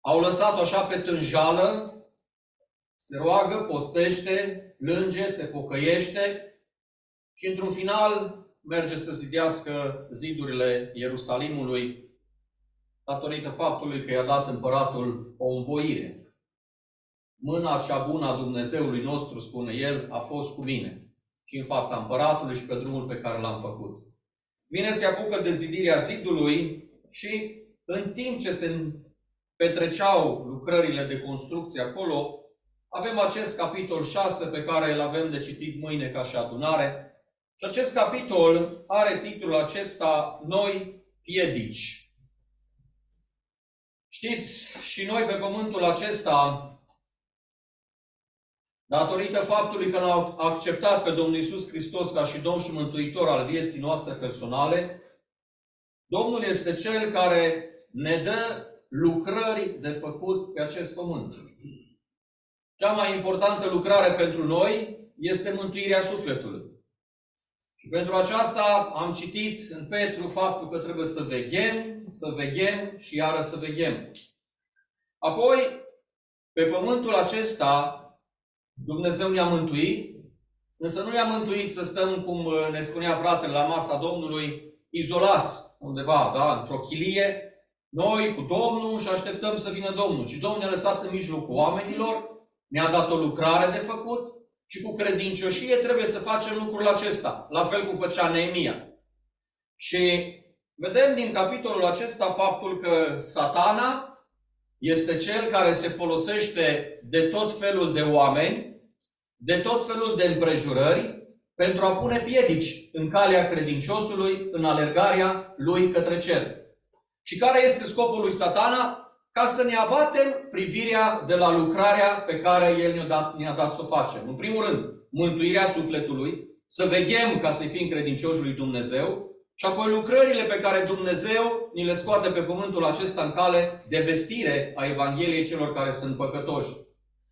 au lăsat-o așa pe tânjală, se roagă, postește, plânge, se pocăiește și într-un final merge să zidească zidurile Ierusalimului datorită faptului că i-a dat împăratul o învoire. Mâna cea bună a Dumnezeului nostru, spune el, a fost cu mine și în fața împăratului și pe drumul pe care l-am făcut. Vine se apucă de zidirea zidului și în timp ce se petreceau lucrările de construcție acolo, avem acest capitol 6 pe care îl avem de citit mâine ca și adunare, și acest capitol are titlul acesta Noi piedici. Știți, și noi pe pământul acesta, datorită faptului că l-am acceptat pe Domnul Isus Hristos ca și Domn și Mântuitor al vieții noastre personale, Domnul este Cel care ne dă lucrări de făcut pe acest pământ. Cea mai importantă lucrare pentru noi este mântuirea sufletului. Și pentru aceasta am citit în Petru faptul că trebuie să veghem, să veghem și iară să veghem. Apoi, pe pământul acesta, Dumnezeu ne-a mântuit, însă nu ne-a mântuit să stăm, cum ne spunea fratele, la masa Domnului, izolați undeva, da, într-o chilie, noi cu Domnul și așteptăm să vină Domnul. Și Domnul ne-a lăsat în mijlocul oamenilor, ne-a dat o lucrare de făcut și cu credincioșie trebuie să facem lucrul acesta, la fel cum făcea Neemia. Și vedem din capitolul acesta faptul că satana este cel care se folosește de tot felul de oameni, de tot felul de împrejurări, pentru a pune piedici în calea credinciosului, în alergarea lui către cer. Și care este scopul lui satana? ca să ne abatem privirea de la lucrarea pe care El ne-a dat, ne dat să o facem. În primul rând, mântuirea sufletului, să veghem ca să fim credincioși lui Dumnezeu și apoi lucrările pe care Dumnezeu ni le scoate pe pământul acesta în cale de vestire a Evangheliei celor care sunt păcătoși.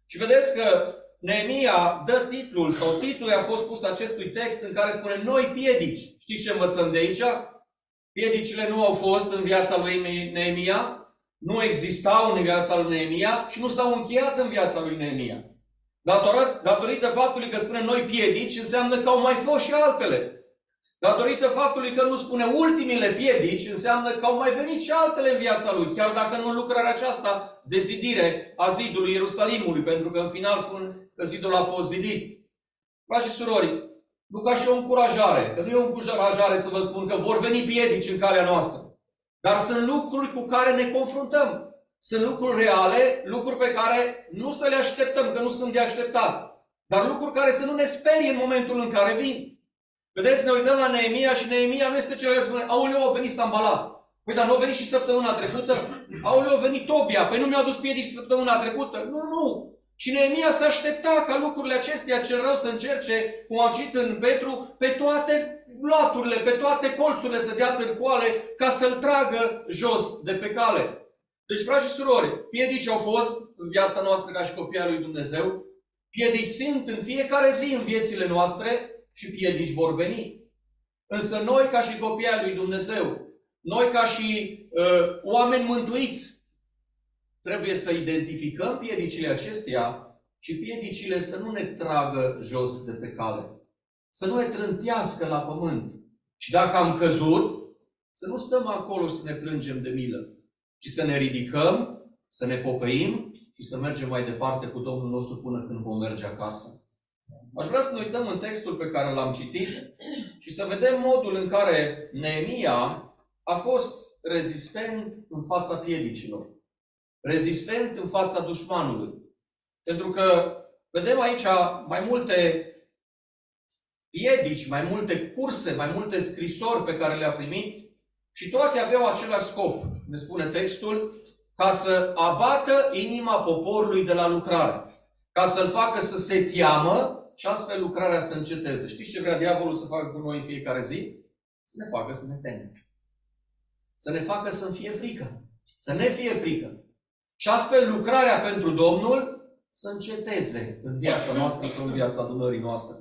Și vedeți că Neemia dă titlul, sau titlul a fost pus acestui text în care spune Noi piedici. Știți ce învățăm de aici? Piedicile nu au fost în viața lui Neemia, nu existau în viața lui Neemia și nu s-au încheiat în viața lui Neemia. Datorită, datorită faptului că spune noi piedici, înseamnă că au mai fost și altele. Datorită faptului că nu spune ultimile piedici, înseamnă că au mai venit și altele în viața lui, chiar dacă nu lucrarea aceasta de zidire a zidului Ierusalimului, pentru că în final spun că zidul a fost zidit. Frați și surori, nu ca și o încurajare, că nu e o încurajare să vă spun că vor veni piedici în calea noastră. Dar sunt lucruri cu care ne confruntăm. Sunt lucruri reale, lucruri pe care nu să le așteptăm, că nu sunt de așteptat. Dar lucruri care să nu ne sperie în momentul în care vin. Vedeți, ne uităm la Neemia și Neemia nu este cel care spune, aoleu, a venit Sambalat. Păi dar nu a venit și săptămâna trecută? Aoleu, a venit Tobia. Păi nu mi-a dus piedici săptămâna trecută? Nu, nu. Și Neemia se aștepta ca lucrurile acestea cel rău să încerce, cum am citit în Petru, pe toate laturile, pe toate colțurile să dea târcoale ca să-l tragă jos de pe cale. Deci, frați și surori, piedici au fost în viața noastră ca și copii al lui Dumnezeu, piedici sunt în fiecare zi în viețile noastre și piedici vor veni. Însă noi, ca și copii al lui Dumnezeu, noi, ca și uh, oameni mântuiți, trebuie să identificăm piedicile acestea și piedicile să nu ne tragă jos de pe cale. Să nu ne trântească la pământ. Și dacă am căzut, să nu stăm acolo să ne plângem de milă, ci să ne ridicăm, să ne pocăim și să mergem mai departe cu Domnul nostru până când vom merge acasă. Aș vrea să ne uităm în textul pe care l-am citit și să vedem modul în care Neemia a fost rezistent în fața piedicilor. Rezistent în fața dușmanului. Pentru că vedem aici mai multe piedici, mai multe curse, mai multe scrisori pe care le-a primit și toate aveau același scop, ne spune textul, ca să abată inima poporului de la lucrare. Ca să-l facă să se teamă și astfel lucrarea să înceteze. Știți ce vrea diavolul să facă cu noi în fiecare zi? Să ne facă să ne temem. Să ne facă să fie frică. Să ne fie frică. Și astfel lucrarea pentru Domnul să înceteze în viața noastră sau în viața adunării noastre.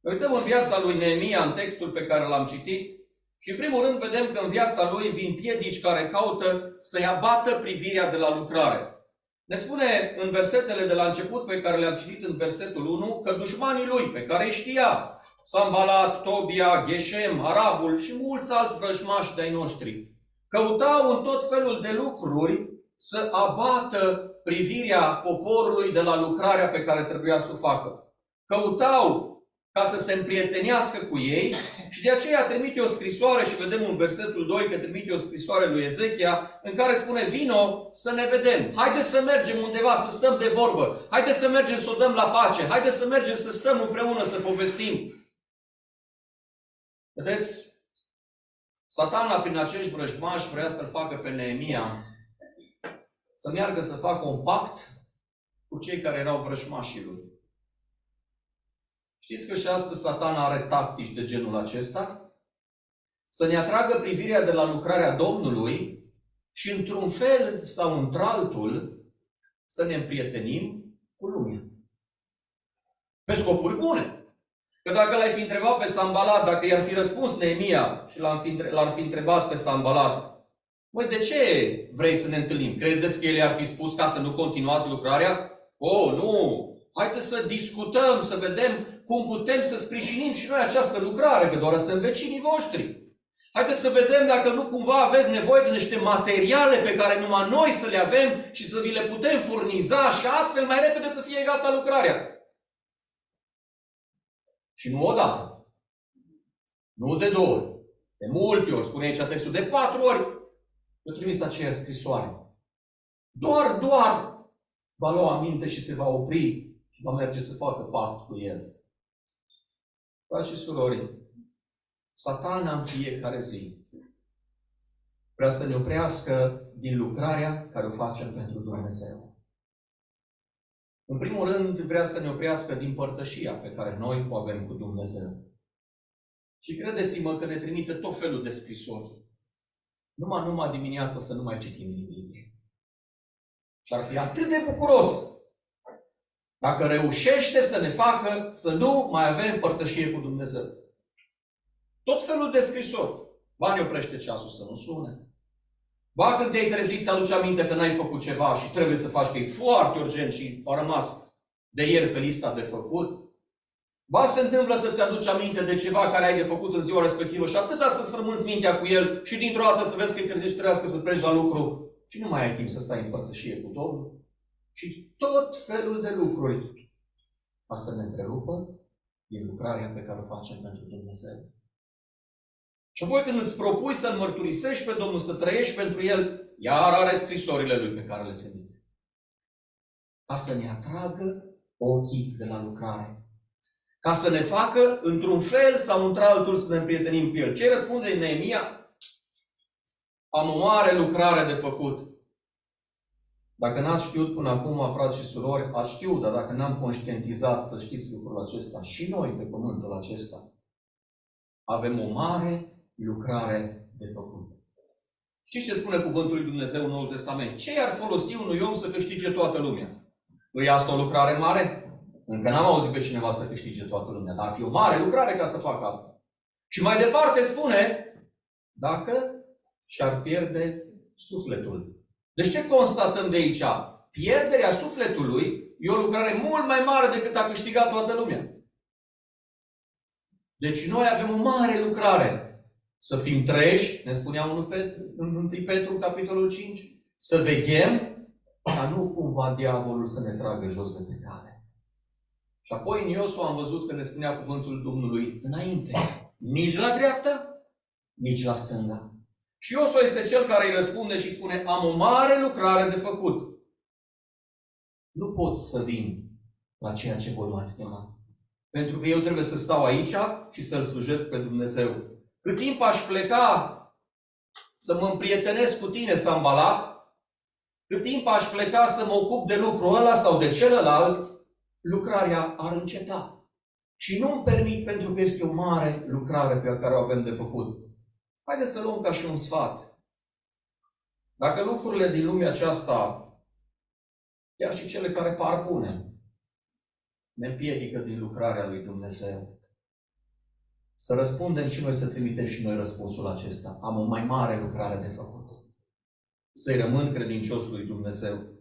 Ne uităm în viața lui Neemia, în textul pe care l-am citit, și în primul rând vedem că în viața lui vin piedici care caută să-i abată privirea de la lucrare. Ne spune în versetele de la început pe care le-am citit în versetul 1 că dușmanii lui, pe care îi știa, Sambalat, Tobia, Geshem, Arabul și mulți alți vrăjmași de-ai noștri, căutau în tot felul de lucruri să abată privirea poporului de la lucrarea pe care trebuia să o facă. Căutau ca să se împrietenească cu ei și de aceea trimite o scrisoare și vedem în versetul 2 că trimite o scrisoare lui Ezechia în care spune vino să ne vedem. Haideți să mergem undeva, să stăm de vorbă. Haideți să mergem să o dăm la pace. Haideți să mergem să stăm împreună să povestim. Vedeți? Satana prin acești vrăjmași vrea să-l facă pe Neemia să meargă să facă un pact cu cei care erau vrăjmașii lui. Știți că și astăzi satana are tactici de genul acesta? Să ne atragă privirea de la lucrarea Domnului și într-un fel sau într-altul să ne împrietenim cu lumea. Pe scopuri bune. Că dacă l-ai fi întrebat pe Sambalat, dacă i-ar fi răspuns Neemia și l-ar fi, l-ar fi întrebat pe Sambalat, Măi, de ce vrei să ne întâlnim? Credeți că el ar fi spus ca să nu continuați lucrarea? Oh, nu! Haideți să discutăm, să vedem cum putem să sprijinim și noi această lucrare, că doar suntem vecinii voștri. Haideți să vedem dacă nu cumva aveți nevoie de niște materiale pe care numai noi să le avem și să vi le putem furniza și astfel mai repede să fie gata lucrarea. Și nu odată. Nu de două ori. De multe ori, spune aici textul, de patru ori, eu trimis aceeași scrisoare. Doar, doar va lua aminte și se va opri și va merge să facă pact cu el. Frați și surori, satana în fiecare zi vrea să ne oprească din lucrarea care o facem pentru Dumnezeu. În primul rând, vrea să ne oprească din părtășia pe care noi o avem cu Dumnezeu. Și credeți-mă că ne trimite tot felul de scrisori. Numai, numai dimineața să nu mai citim din Biblie. Și ar fi atât de bucuros dacă reușește să ne facă să nu mai avem părtășie cu Dumnezeu. Tot felul de scrisori. Ba ne oprește ceasul să nu sune. Ba când te-ai trezit, ți-aduce aminte că n-ai făcut ceva și trebuie să faci, că e foarte urgent și a rămas de ieri pe lista de făcut. Ba se întâmplă să-ți aduci aminte de ceva care ai de făcut în ziua respectivă și atâta să-ți frămânți mintea cu el și dintr-o dată să vezi că e târziu și trebuie să pleci la lucru și nu mai ai timp să stai în părtășie cu Domnul și tot felul de lucruri ca să ne întrerupă din lucrarea pe care o facem pentru Dumnezeu. Și apoi când îți propui să-L mărturisești pe Domnul, să trăiești pentru El, iar are scrisorile Lui pe care le trimite. Ca să ne atragă ochii de la lucrare. Ca să ne facă, într-un fel sau într-altul, să ne împrietenim cu El. Ce răspunde Neemia? Am o mare lucrare de făcut. Dacă n-ați știut până acum, frați și surori, ați știut, dar dacă n-am conștientizat să știți lucrul acesta, și noi pe pământul acesta, avem o mare lucrare de făcut. Știți ce spune cuvântul lui Dumnezeu în Noul Testament? Ce ar folosi unui om să câștige toată lumea? Nu e asta o lucrare mare? Încă n-am auzit pe cineva să câștige toată lumea, dar ar fi o mare lucrare ca să facă asta. Și mai departe spune, dacă și-ar pierde sufletul. Deci ce constatăm de aici? Pierderea sufletului e o lucrare mult mai mare decât a câștigat toată lumea. Deci noi avem o mare lucrare. Să fim treji, ne spunea în 1 Petru, capitolul 5, să veghem ca nu cumva diavolul să ne tragă jos de pe cale. Și apoi în Iosua am văzut că ne spunea cuvântul Domnului înainte. Nici la dreapta, nici la stânga. Și Iosua este cel care îi răspunde și spune, am o mare lucrare de făcut. Nu pot să vin la ceea ce voi m-ați chemat. Pentru că eu trebuie să stau aici și să-L slujesc pe Dumnezeu. Cât timp aș pleca să mă împrietenesc cu tine, Sambalat, cât timp aș pleca să mă ocup de lucrul ăla sau de celălalt, lucrarea ar înceta. Și nu îmi permit pentru că este o mare lucrare pe care o avem de făcut. Haideți să luăm ca și un sfat. Dacă lucrurile din lumea aceasta, chiar și cele care par bune, ne împiedică din lucrarea lui Dumnezeu. Să răspundem și noi, să trimitem și noi răspunsul acesta. Am o mai mare lucrare de făcut. Să-i rămân credincios lui Dumnezeu.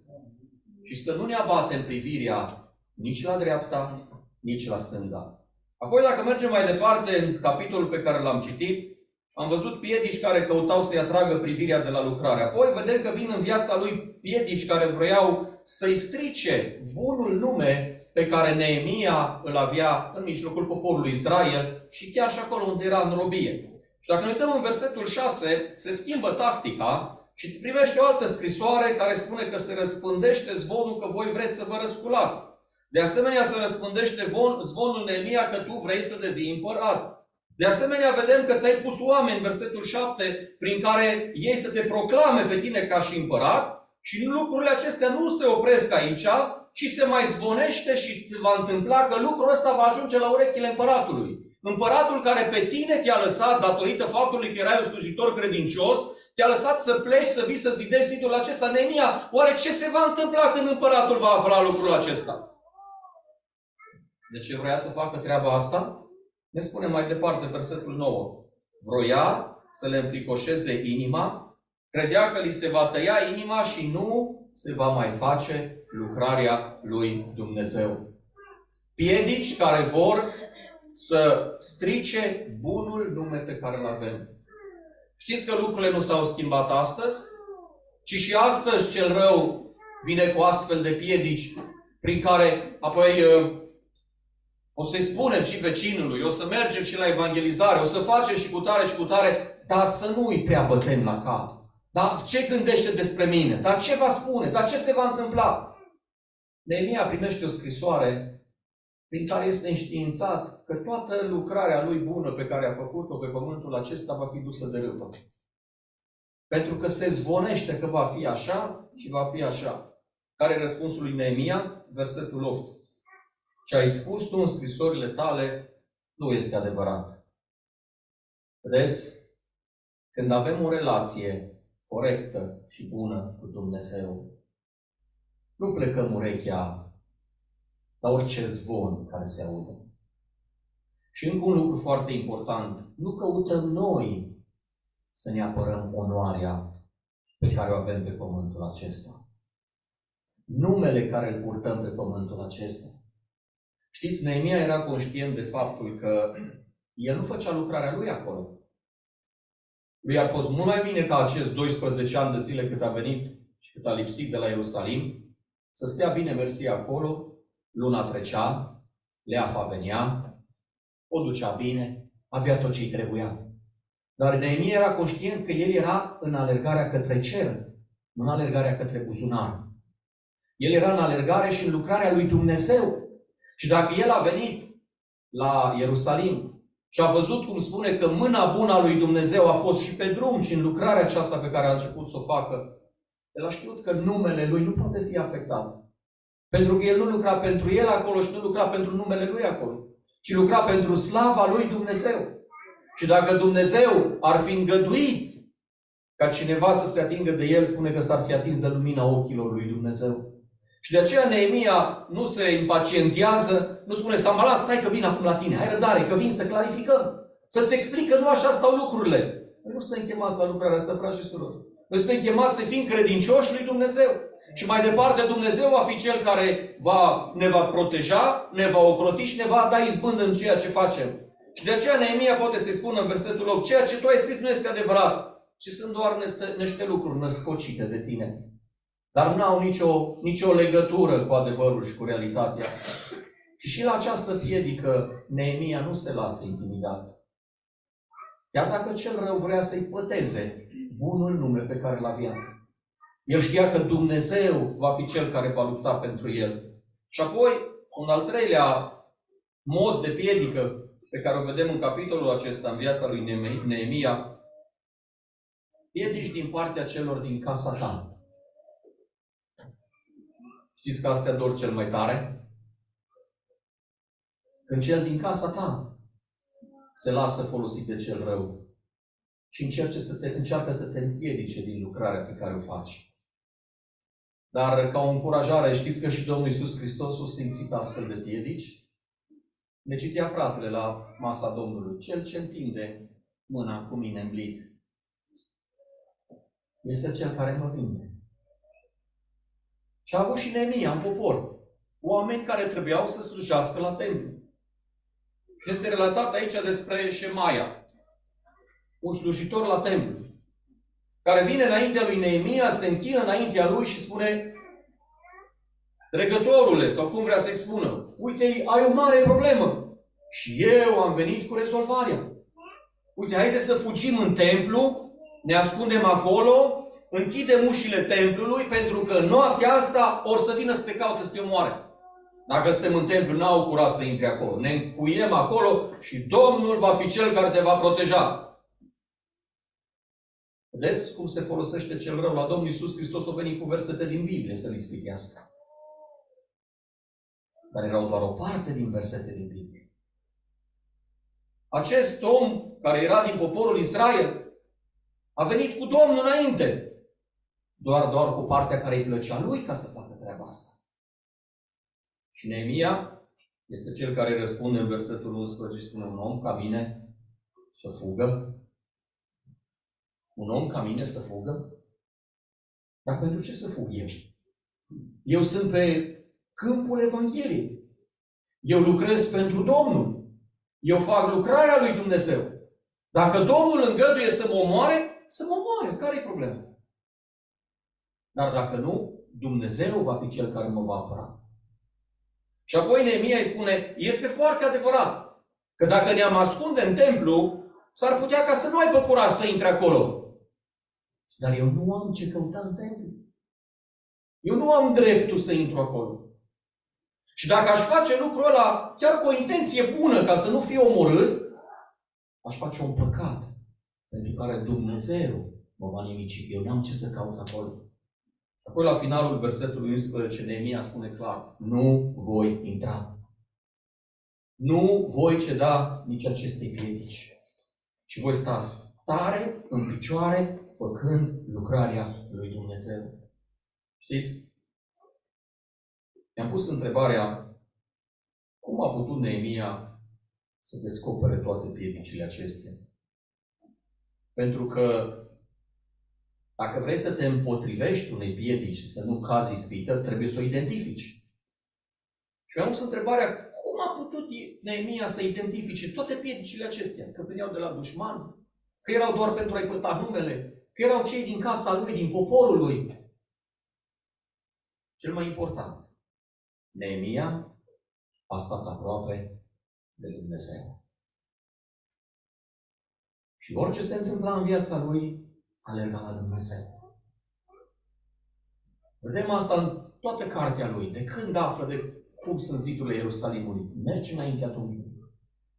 Și să nu ne abatem privirea nici la dreapta, nici la stânga. Apoi, dacă mergem mai departe, în capitolul pe care l-am citit, am văzut piedici care căutau să-i atragă privirea de la lucrare. Apoi vedem că vin în viața lui piedici care vreau să-i strice bunul nume pe care Neemia îl avea în mijlocul poporului Israel și chiar și acolo unde era în robie. Și dacă ne uităm în versetul 6, se schimbă tactica și primește o altă scrisoare care spune că se răspândește zvonul că voi vreți să vă răsculați. De asemenea, se răspândește zvonul Neemia că tu vrei să devii împărat. De asemenea, vedem că ți-ai pus oameni, versetul 7, prin care ei să te proclame pe tine ca și împărat și lucrurile acestea nu se opresc aici, ci se mai zvonește și se va întâmpla că lucrul ăsta va ajunge la urechile împăratului. Împăratul care pe tine te-a lăsat datorită faptului că erai un slujitor credincios, te-a lăsat să pleci, să vii să zidești zidul acesta. Nemia, oare ce se va întâmpla când împăratul va afla lucrul acesta? De ce vrea să facă treaba asta? Ne spune mai departe versetul 9. Vroia să le înfricoșeze inima, credea că li se va tăia inima și nu se va mai face lucrarea lui Dumnezeu. Piedici care vor să strice bunul nume pe care îl avem. Știți că lucrurile nu s-au schimbat astăzi? Ci și astăzi cel rău vine cu astfel de piedici prin care apoi uh, o să-i spunem și vecinului, o să mergem și la evangelizare, o să facem și cu tare și cu tare, dar să nu îi prea bătem la cap. Dar ce gândește despre mine? Dar ce va spune? Dar ce se va întâmpla? Neemia primește o scrisoare prin care este înștiințat că toată lucrarea lui bună pe care a făcut-o pe pământul acesta va fi dusă de râpă. Pentru că se zvonește că va fi așa și va fi așa. Care e răspunsul lui Neemia? Versetul 8. Ce ai spus tu în scrisorile tale nu este adevărat. Vedeți? Când avem o relație corectă și bună cu Dumnezeu. Nu plecăm urechea la orice zvon care se aude. Și încă un lucru foarte important. Nu căutăm noi să ne apărăm onoarea pe care o avem pe pământul acesta. Numele care îl purtăm pe pământul acesta. Știți, Neemia era conștient de faptul că el nu făcea lucrarea lui acolo. Lui a fost mult mai bine ca acest 12 ani de zile cât a venit și cât a lipsit de la Ierusalim, să stea bine mersi acolo, luna trecea, Leafa venea, o ducea bine, avea tot ce-i trebuia. Dar Neemia era conștient că el era în alergarea către cer, nu în alergarea către buzunar. El era în alergare și în lucrarea lui Dumnezeu. Și dacă el a venit la Ierusalim și a văzut cum spune că mâna bună a lui Dumnezeu a fost și pe drum și în lucrarea aceasta pe care a început să o facă. El a știut că numele lui nu poate fi afectat. Pentru că el nu lucra pentru el acolo și nu lucra pentru numele lui acolo, ci lucra pentru slava lui Dumnezeu. Și dacă Dumnezeu ar fi îngăduit ca cineva să se atingă de el, spune că s-ar fi atins de lumina ochilor lui Dumnezeu. Și de aceea Neemia nu se impacientează, nu spune, Sambalat, stai că vin acum la tine, ai răbdare, că vin să clarificăm, să-ți explic că nu așa stau lucrurile. Noi nu suntem chemați la lucrarea asta, frați și surori. Noi suntem chemați să fim credincioși lui Dumnezeu. Și mai departe, Dumnezeu va fi Cel care va, ne va proteja, ne va ocroti și ne va da izbândă în ceea ce facem. Și de aceea Neemia poate să-i spună în versetul 8, ceea ce tu ai scris nu este adevărat, ci sunt doar niște, niște lucruri născocite de tine. Dar nu au nicio, nicio legătură cu adevărul și cu realitatea. Și și la această piedică, Neemia nu se lasă intimidat. Chiar dacă cel rău vrea să-i păteze bunul nume pe care l avea. El știa că Dumnezeu va fi cel care va lupta pentru el. Și apoi, un al treilea mod de piedică pe care o vedem în capitolul acesta, în viața lui Neemia, piedici din partea celor din casa ta. Știți că astea dor cel mai tare? Când cel din casa ta se lasă folosit de cel rău și încerce să te, încearcă să te împiedice din lucrarea pe care o faci. Dar ca o încurajare, știți că și Domnul Iisus Hristos a simțit astfel de piedici? Ne citea fratele la masa Domnului, cel ce întinde mâna cu mine îmblit. Este cel care mă vinde. Și a avut și Neemia în popor. Oameni care trebuiau să slujească la templu. Este relatat aici despre Șemaia, un slujitor la templu, care vine înaintea lui Neemia, se închină înaintea lui și spune Regătorule, sau cum vrea să-i spună, uite, ai o mare problemă. Și eu am venit cu rezolvarea. Uite, haide să fugim în templu, ne ascundem acolo, închidem ușile templului, pentru că noaptea asta or să vină să te caute să te omoare. Dacă suntem în templu, n-au curaj să intre acolo. Ne încuiem acolo și Domnul va fi Cel care te va proteja. Vedeți cum se folosește cel rău la Domnul Iisus Hristos o venit cu versete din Biblie să-l explice asta. Dar erau doar o parte din versete din Biblie. Acest om care era din poporul Israel a venit cu Domnul înainte. Doar, doar cu partea care îi plăcea lui ca să facă treaba asta. Și Neemia este cel care răspunde în versetul 11 și spune un om ca mine să fugă un om ca mine să fugă? Dar pentru ce să fug eu? Eu sunt pe câmpul Evangheliei. Eu lucrez pentru Domnul. Eu fac lucrarea lui Dumnezeu. Dacă Domnul îngăduie să mă omoare, să mă omoare. Care e problema? Dar dacă nu, Dumnezeu va fi Cel care mă va apăra. Și apoi Neemia îi spune, este foarte adevărat că dacă ne-am ascunde în templu, s-ar putea ca să nu aibă curaj să intre acolo. Dar eu nu am ce căuta în templu. Eu nu am dreptul să intru acolo. Și dacă aș face lucrul ăla chiar cu o intenție bună ca să nu fiu omorât, aș face un păcat pentru care Dumnezeu mă va nimici. Eu n-am ce să caut acolo. Apoi la finalul versetului 11, Neemia spune clar, nu voi intra. Nu voi ceda nici acestei piedici. Și voi sta tare, în picioare, făcând lucrarea lui Dumnezeu. Știți? Mi-am pus întrebarea cum a putut Neemia să descopere toate piedicile acestea? Pentru că dacă vrei să te împotrivești unei piedici și să nu cazi ispită, trebuie să o identifici. Și mi-am pus întrebarea, cum a putut Neemia să identifice toate piedicile acestea? Că veneau de la dușman, că erau doar pentru a-i păta numele, că erau cei din casa lui, din poporul lui. Cel mai important, Neemia a stat aproape de Dumnezeu. Și orice se întâmpla în viața lui, alerga la Dumnezeu. Vedem asta în toată cartea lui. De când află de cum sunt zidurile Ierusalimului? Merge înaintea Domnului.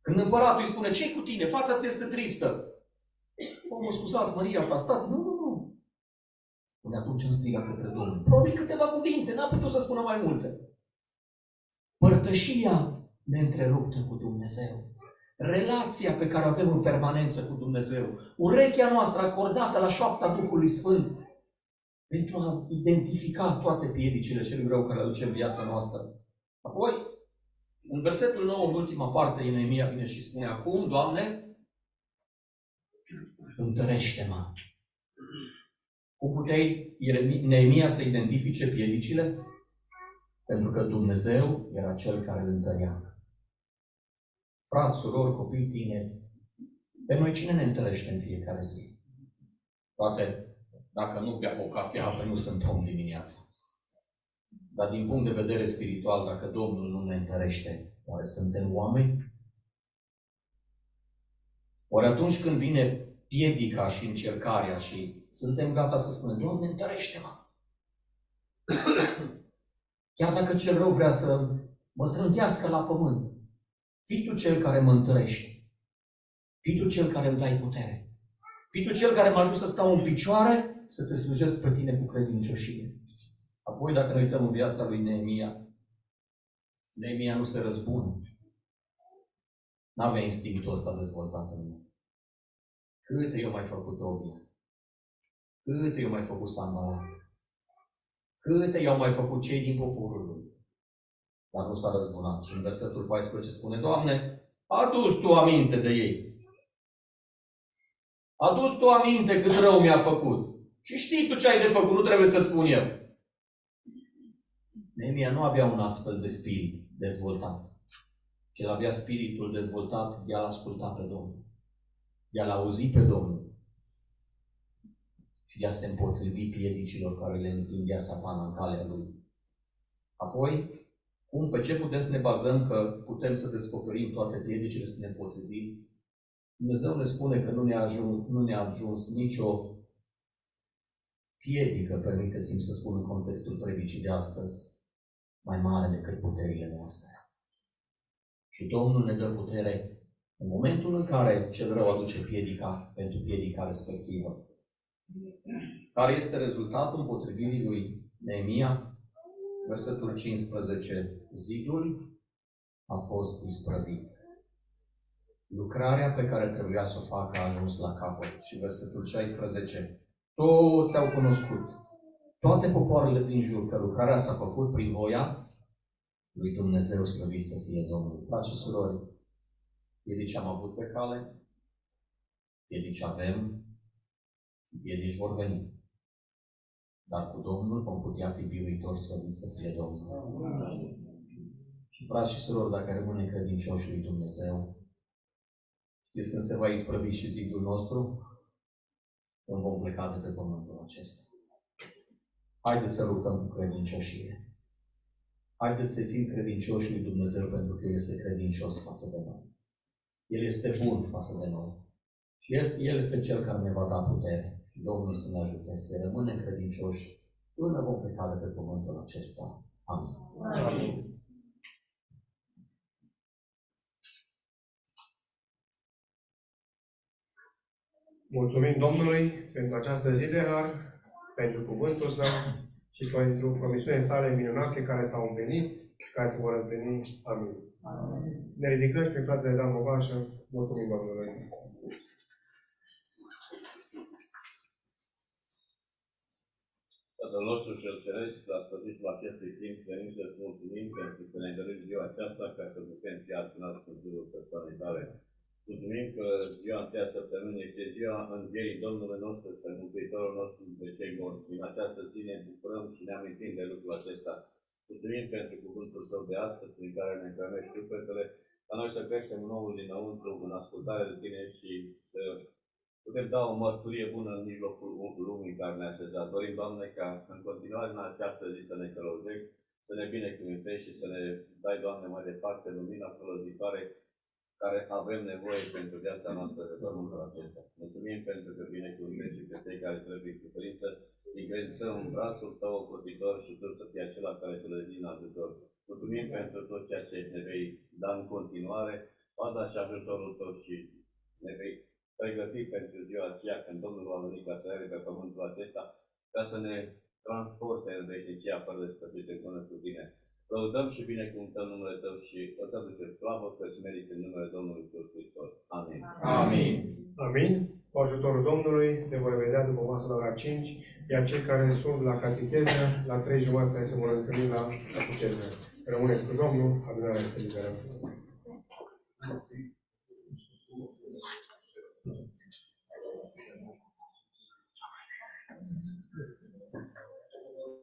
Când împăratul îi spune, ce cu tine? Fața ți este tristă. Omul, scuzați, Maria, a stat? Nu, nu, nu. Până atunci îmi strigă către Domnul. Probabil câteva cuvinte, n-a putut să spună mai multe. Părtășia neîntreruptă cu Dumnezeu. Relația pe care o avem în permanență cu Dumnezeu. Urechea noastră acordată la șoapta Duhului Sfânt pentru a identifica toate piedicile celui rău care aduce în viața noastră. Apoi, în versetul 9, în ultima parte, Ienemia vine și spune acum, Doamne, întărește-mă. Cum puteai Neemia să identifice piedicile? Pentru că Dumnezeu era Cel care îl întărea. Frați, surori, copii, tineri, pe noi cine ne întărește în fiecare zi? Poate, dacă nu bea o cafea, apă nu sunt om dimineața. Dar din punct de vedere spiritual, dacă Domnul nu ne întărește, oare suntem oameni? Ori atunci când vine piedica și încercarea și suntem gata să spunem, Doamne, întărește-mă! Chiar dacă cel rău vrea să mă trântească la pământ, fii tu cel care mă întărești. Fii tu cel care îmi dai putere. Fii tu cel care mă ajută să stau în picioare, să te slujesc pe tine cu credincioșie. Apoi, dacă ne uităm în viața lui Neemia, Neemia nu se răzbună. N-avea instinctul ăsta dezvoltat în el. Câte eu mai făcut Obia? Câte eu mai făcut Sambalat? Câte i-au mai făcut cei din poporul lui? Dar nu s-a răzbunat. Și în versetul 14 spune, Doamne, adus Tu aminte de ei. Adus Tu aminte cât rău mi-a făcut. Și știi Tu ce ai de făcut, nu trebuie să-ți spun eu. Nemia nu avea un astfel de spirit dezvoltat. El avea spiritul dezvoltat de a-L asculta pe Domnul. De a-L auzi pe Domnul. Și de a se împotrivi piedicilor care le întindea satana în calea lui. Apoi, cum, pe ce putem să ne bazăm că putem să descoperim toate piedicile, să ne potrivim? Dumnezeu ne spune că nu ne-a ajuns, nu ne-a ajuns nicio piedică, permiteți-mi să spun în contextul predicii de astăzi, mai mare decât puterile noastre. Și Domnul ne dă putere în momentul în care cel rău aduce piedica pentru piedica respectivă. Care este rezultatul împotrivirii lui Neemia? Versetul 15. Zidul a fost isprăvit. Lucrarea pe care trebuia să o facă a ajuns la capăt. Și versetul 16. Toți au cunoscut, toate popoarele din jur, că lucrarea s-a făcut prin voia lui Dumnezeu slăvit să fie Domnul. Frați și surori, piedici am avut pe cale, piedici avem, piedici vor veni. Dar cu Domnul vom putea fi biruitori slăvit să fie Domnul. Și frați și surori, dacă rămâne credincioși lui Dumnezeu, știți când se va isprăvi și zidul nostru? Când vom pleca de pe pământul acesta. Haideți să rugăm cu credincioșie. Haideți să fim credincioși lui Dumnezeu pentru că El este credincios față de noi. El este bun față de noi. Și El este Cel care ne va da putere. Și Domnul să ne ajute să rămânem credincioși până vom pleca de pe pământul acesta. Amin. Amin. Mulțumim Domnului pentru această zi de har, pentru cuvântul Său și pentru promisiunile sale minunate care s-au împlinit și care se vor împlini. Amin. Amin. Ne ridicăm și prin fratele Dan Mogașă. Mulțumim Domnului. Tatăl nostru cel Ceresc, la sfârșitul acestui timp, venim să-ți mulțumim pentru că ne-ai dăruit ziua aceasta ca să putem fi adunat cu jurul persoanei tale. Mulțumim că ziua aceea săptămână este ziua învierii Domnului nostru și Mântuitorul nostru de cei morți. În această zi ne bucurăm și ne amintim de lucrul acesta. Mulțumim pentru cuvântul Tău de astăzi, prin care ne încărmești sufletele, ca noi să creștem nouul dinăuntru în ascultare de Tine și să putem da o mărturie bună în mijlocul lumii care ne-a așezat. Dorim, Doamne, ca în continuare în această zi să ne călăuzești, să ne binecuvântești și să ne dai, Doamne, mai departe lumina călăuzitoare care avem nevoie pentru viața noastră de pământul acesta. Mulțumim pentru că binecuvântești și pe cei care trebuie suferință, încredințăm în brațul Tău ocrotitor și Tu să fii acela care să le din ajutor. Mulțumim pentru tot ceea ce ne vei da în continuare, faza și ajutorul Tău și ne vei pregăti pentru ziua aceea când Domnul va veni ca să pe pământul acesta ca să ne transporte în veșnicia fără de sfârșit împreună cu tine. Lăudăm și binecuvântăm numele Tău și îți aduce slavă că îți meriți în numele Domnului Iisus Hristos. Amin. Amin. Amin. Cu ajutorul Domnului ne vom vedea după masă la ora 5, iar cei care sunt la catecheză, la 3 jumate se vor întâlni la catecheză. Rămâneți cu Domnul, adunarea este liberă.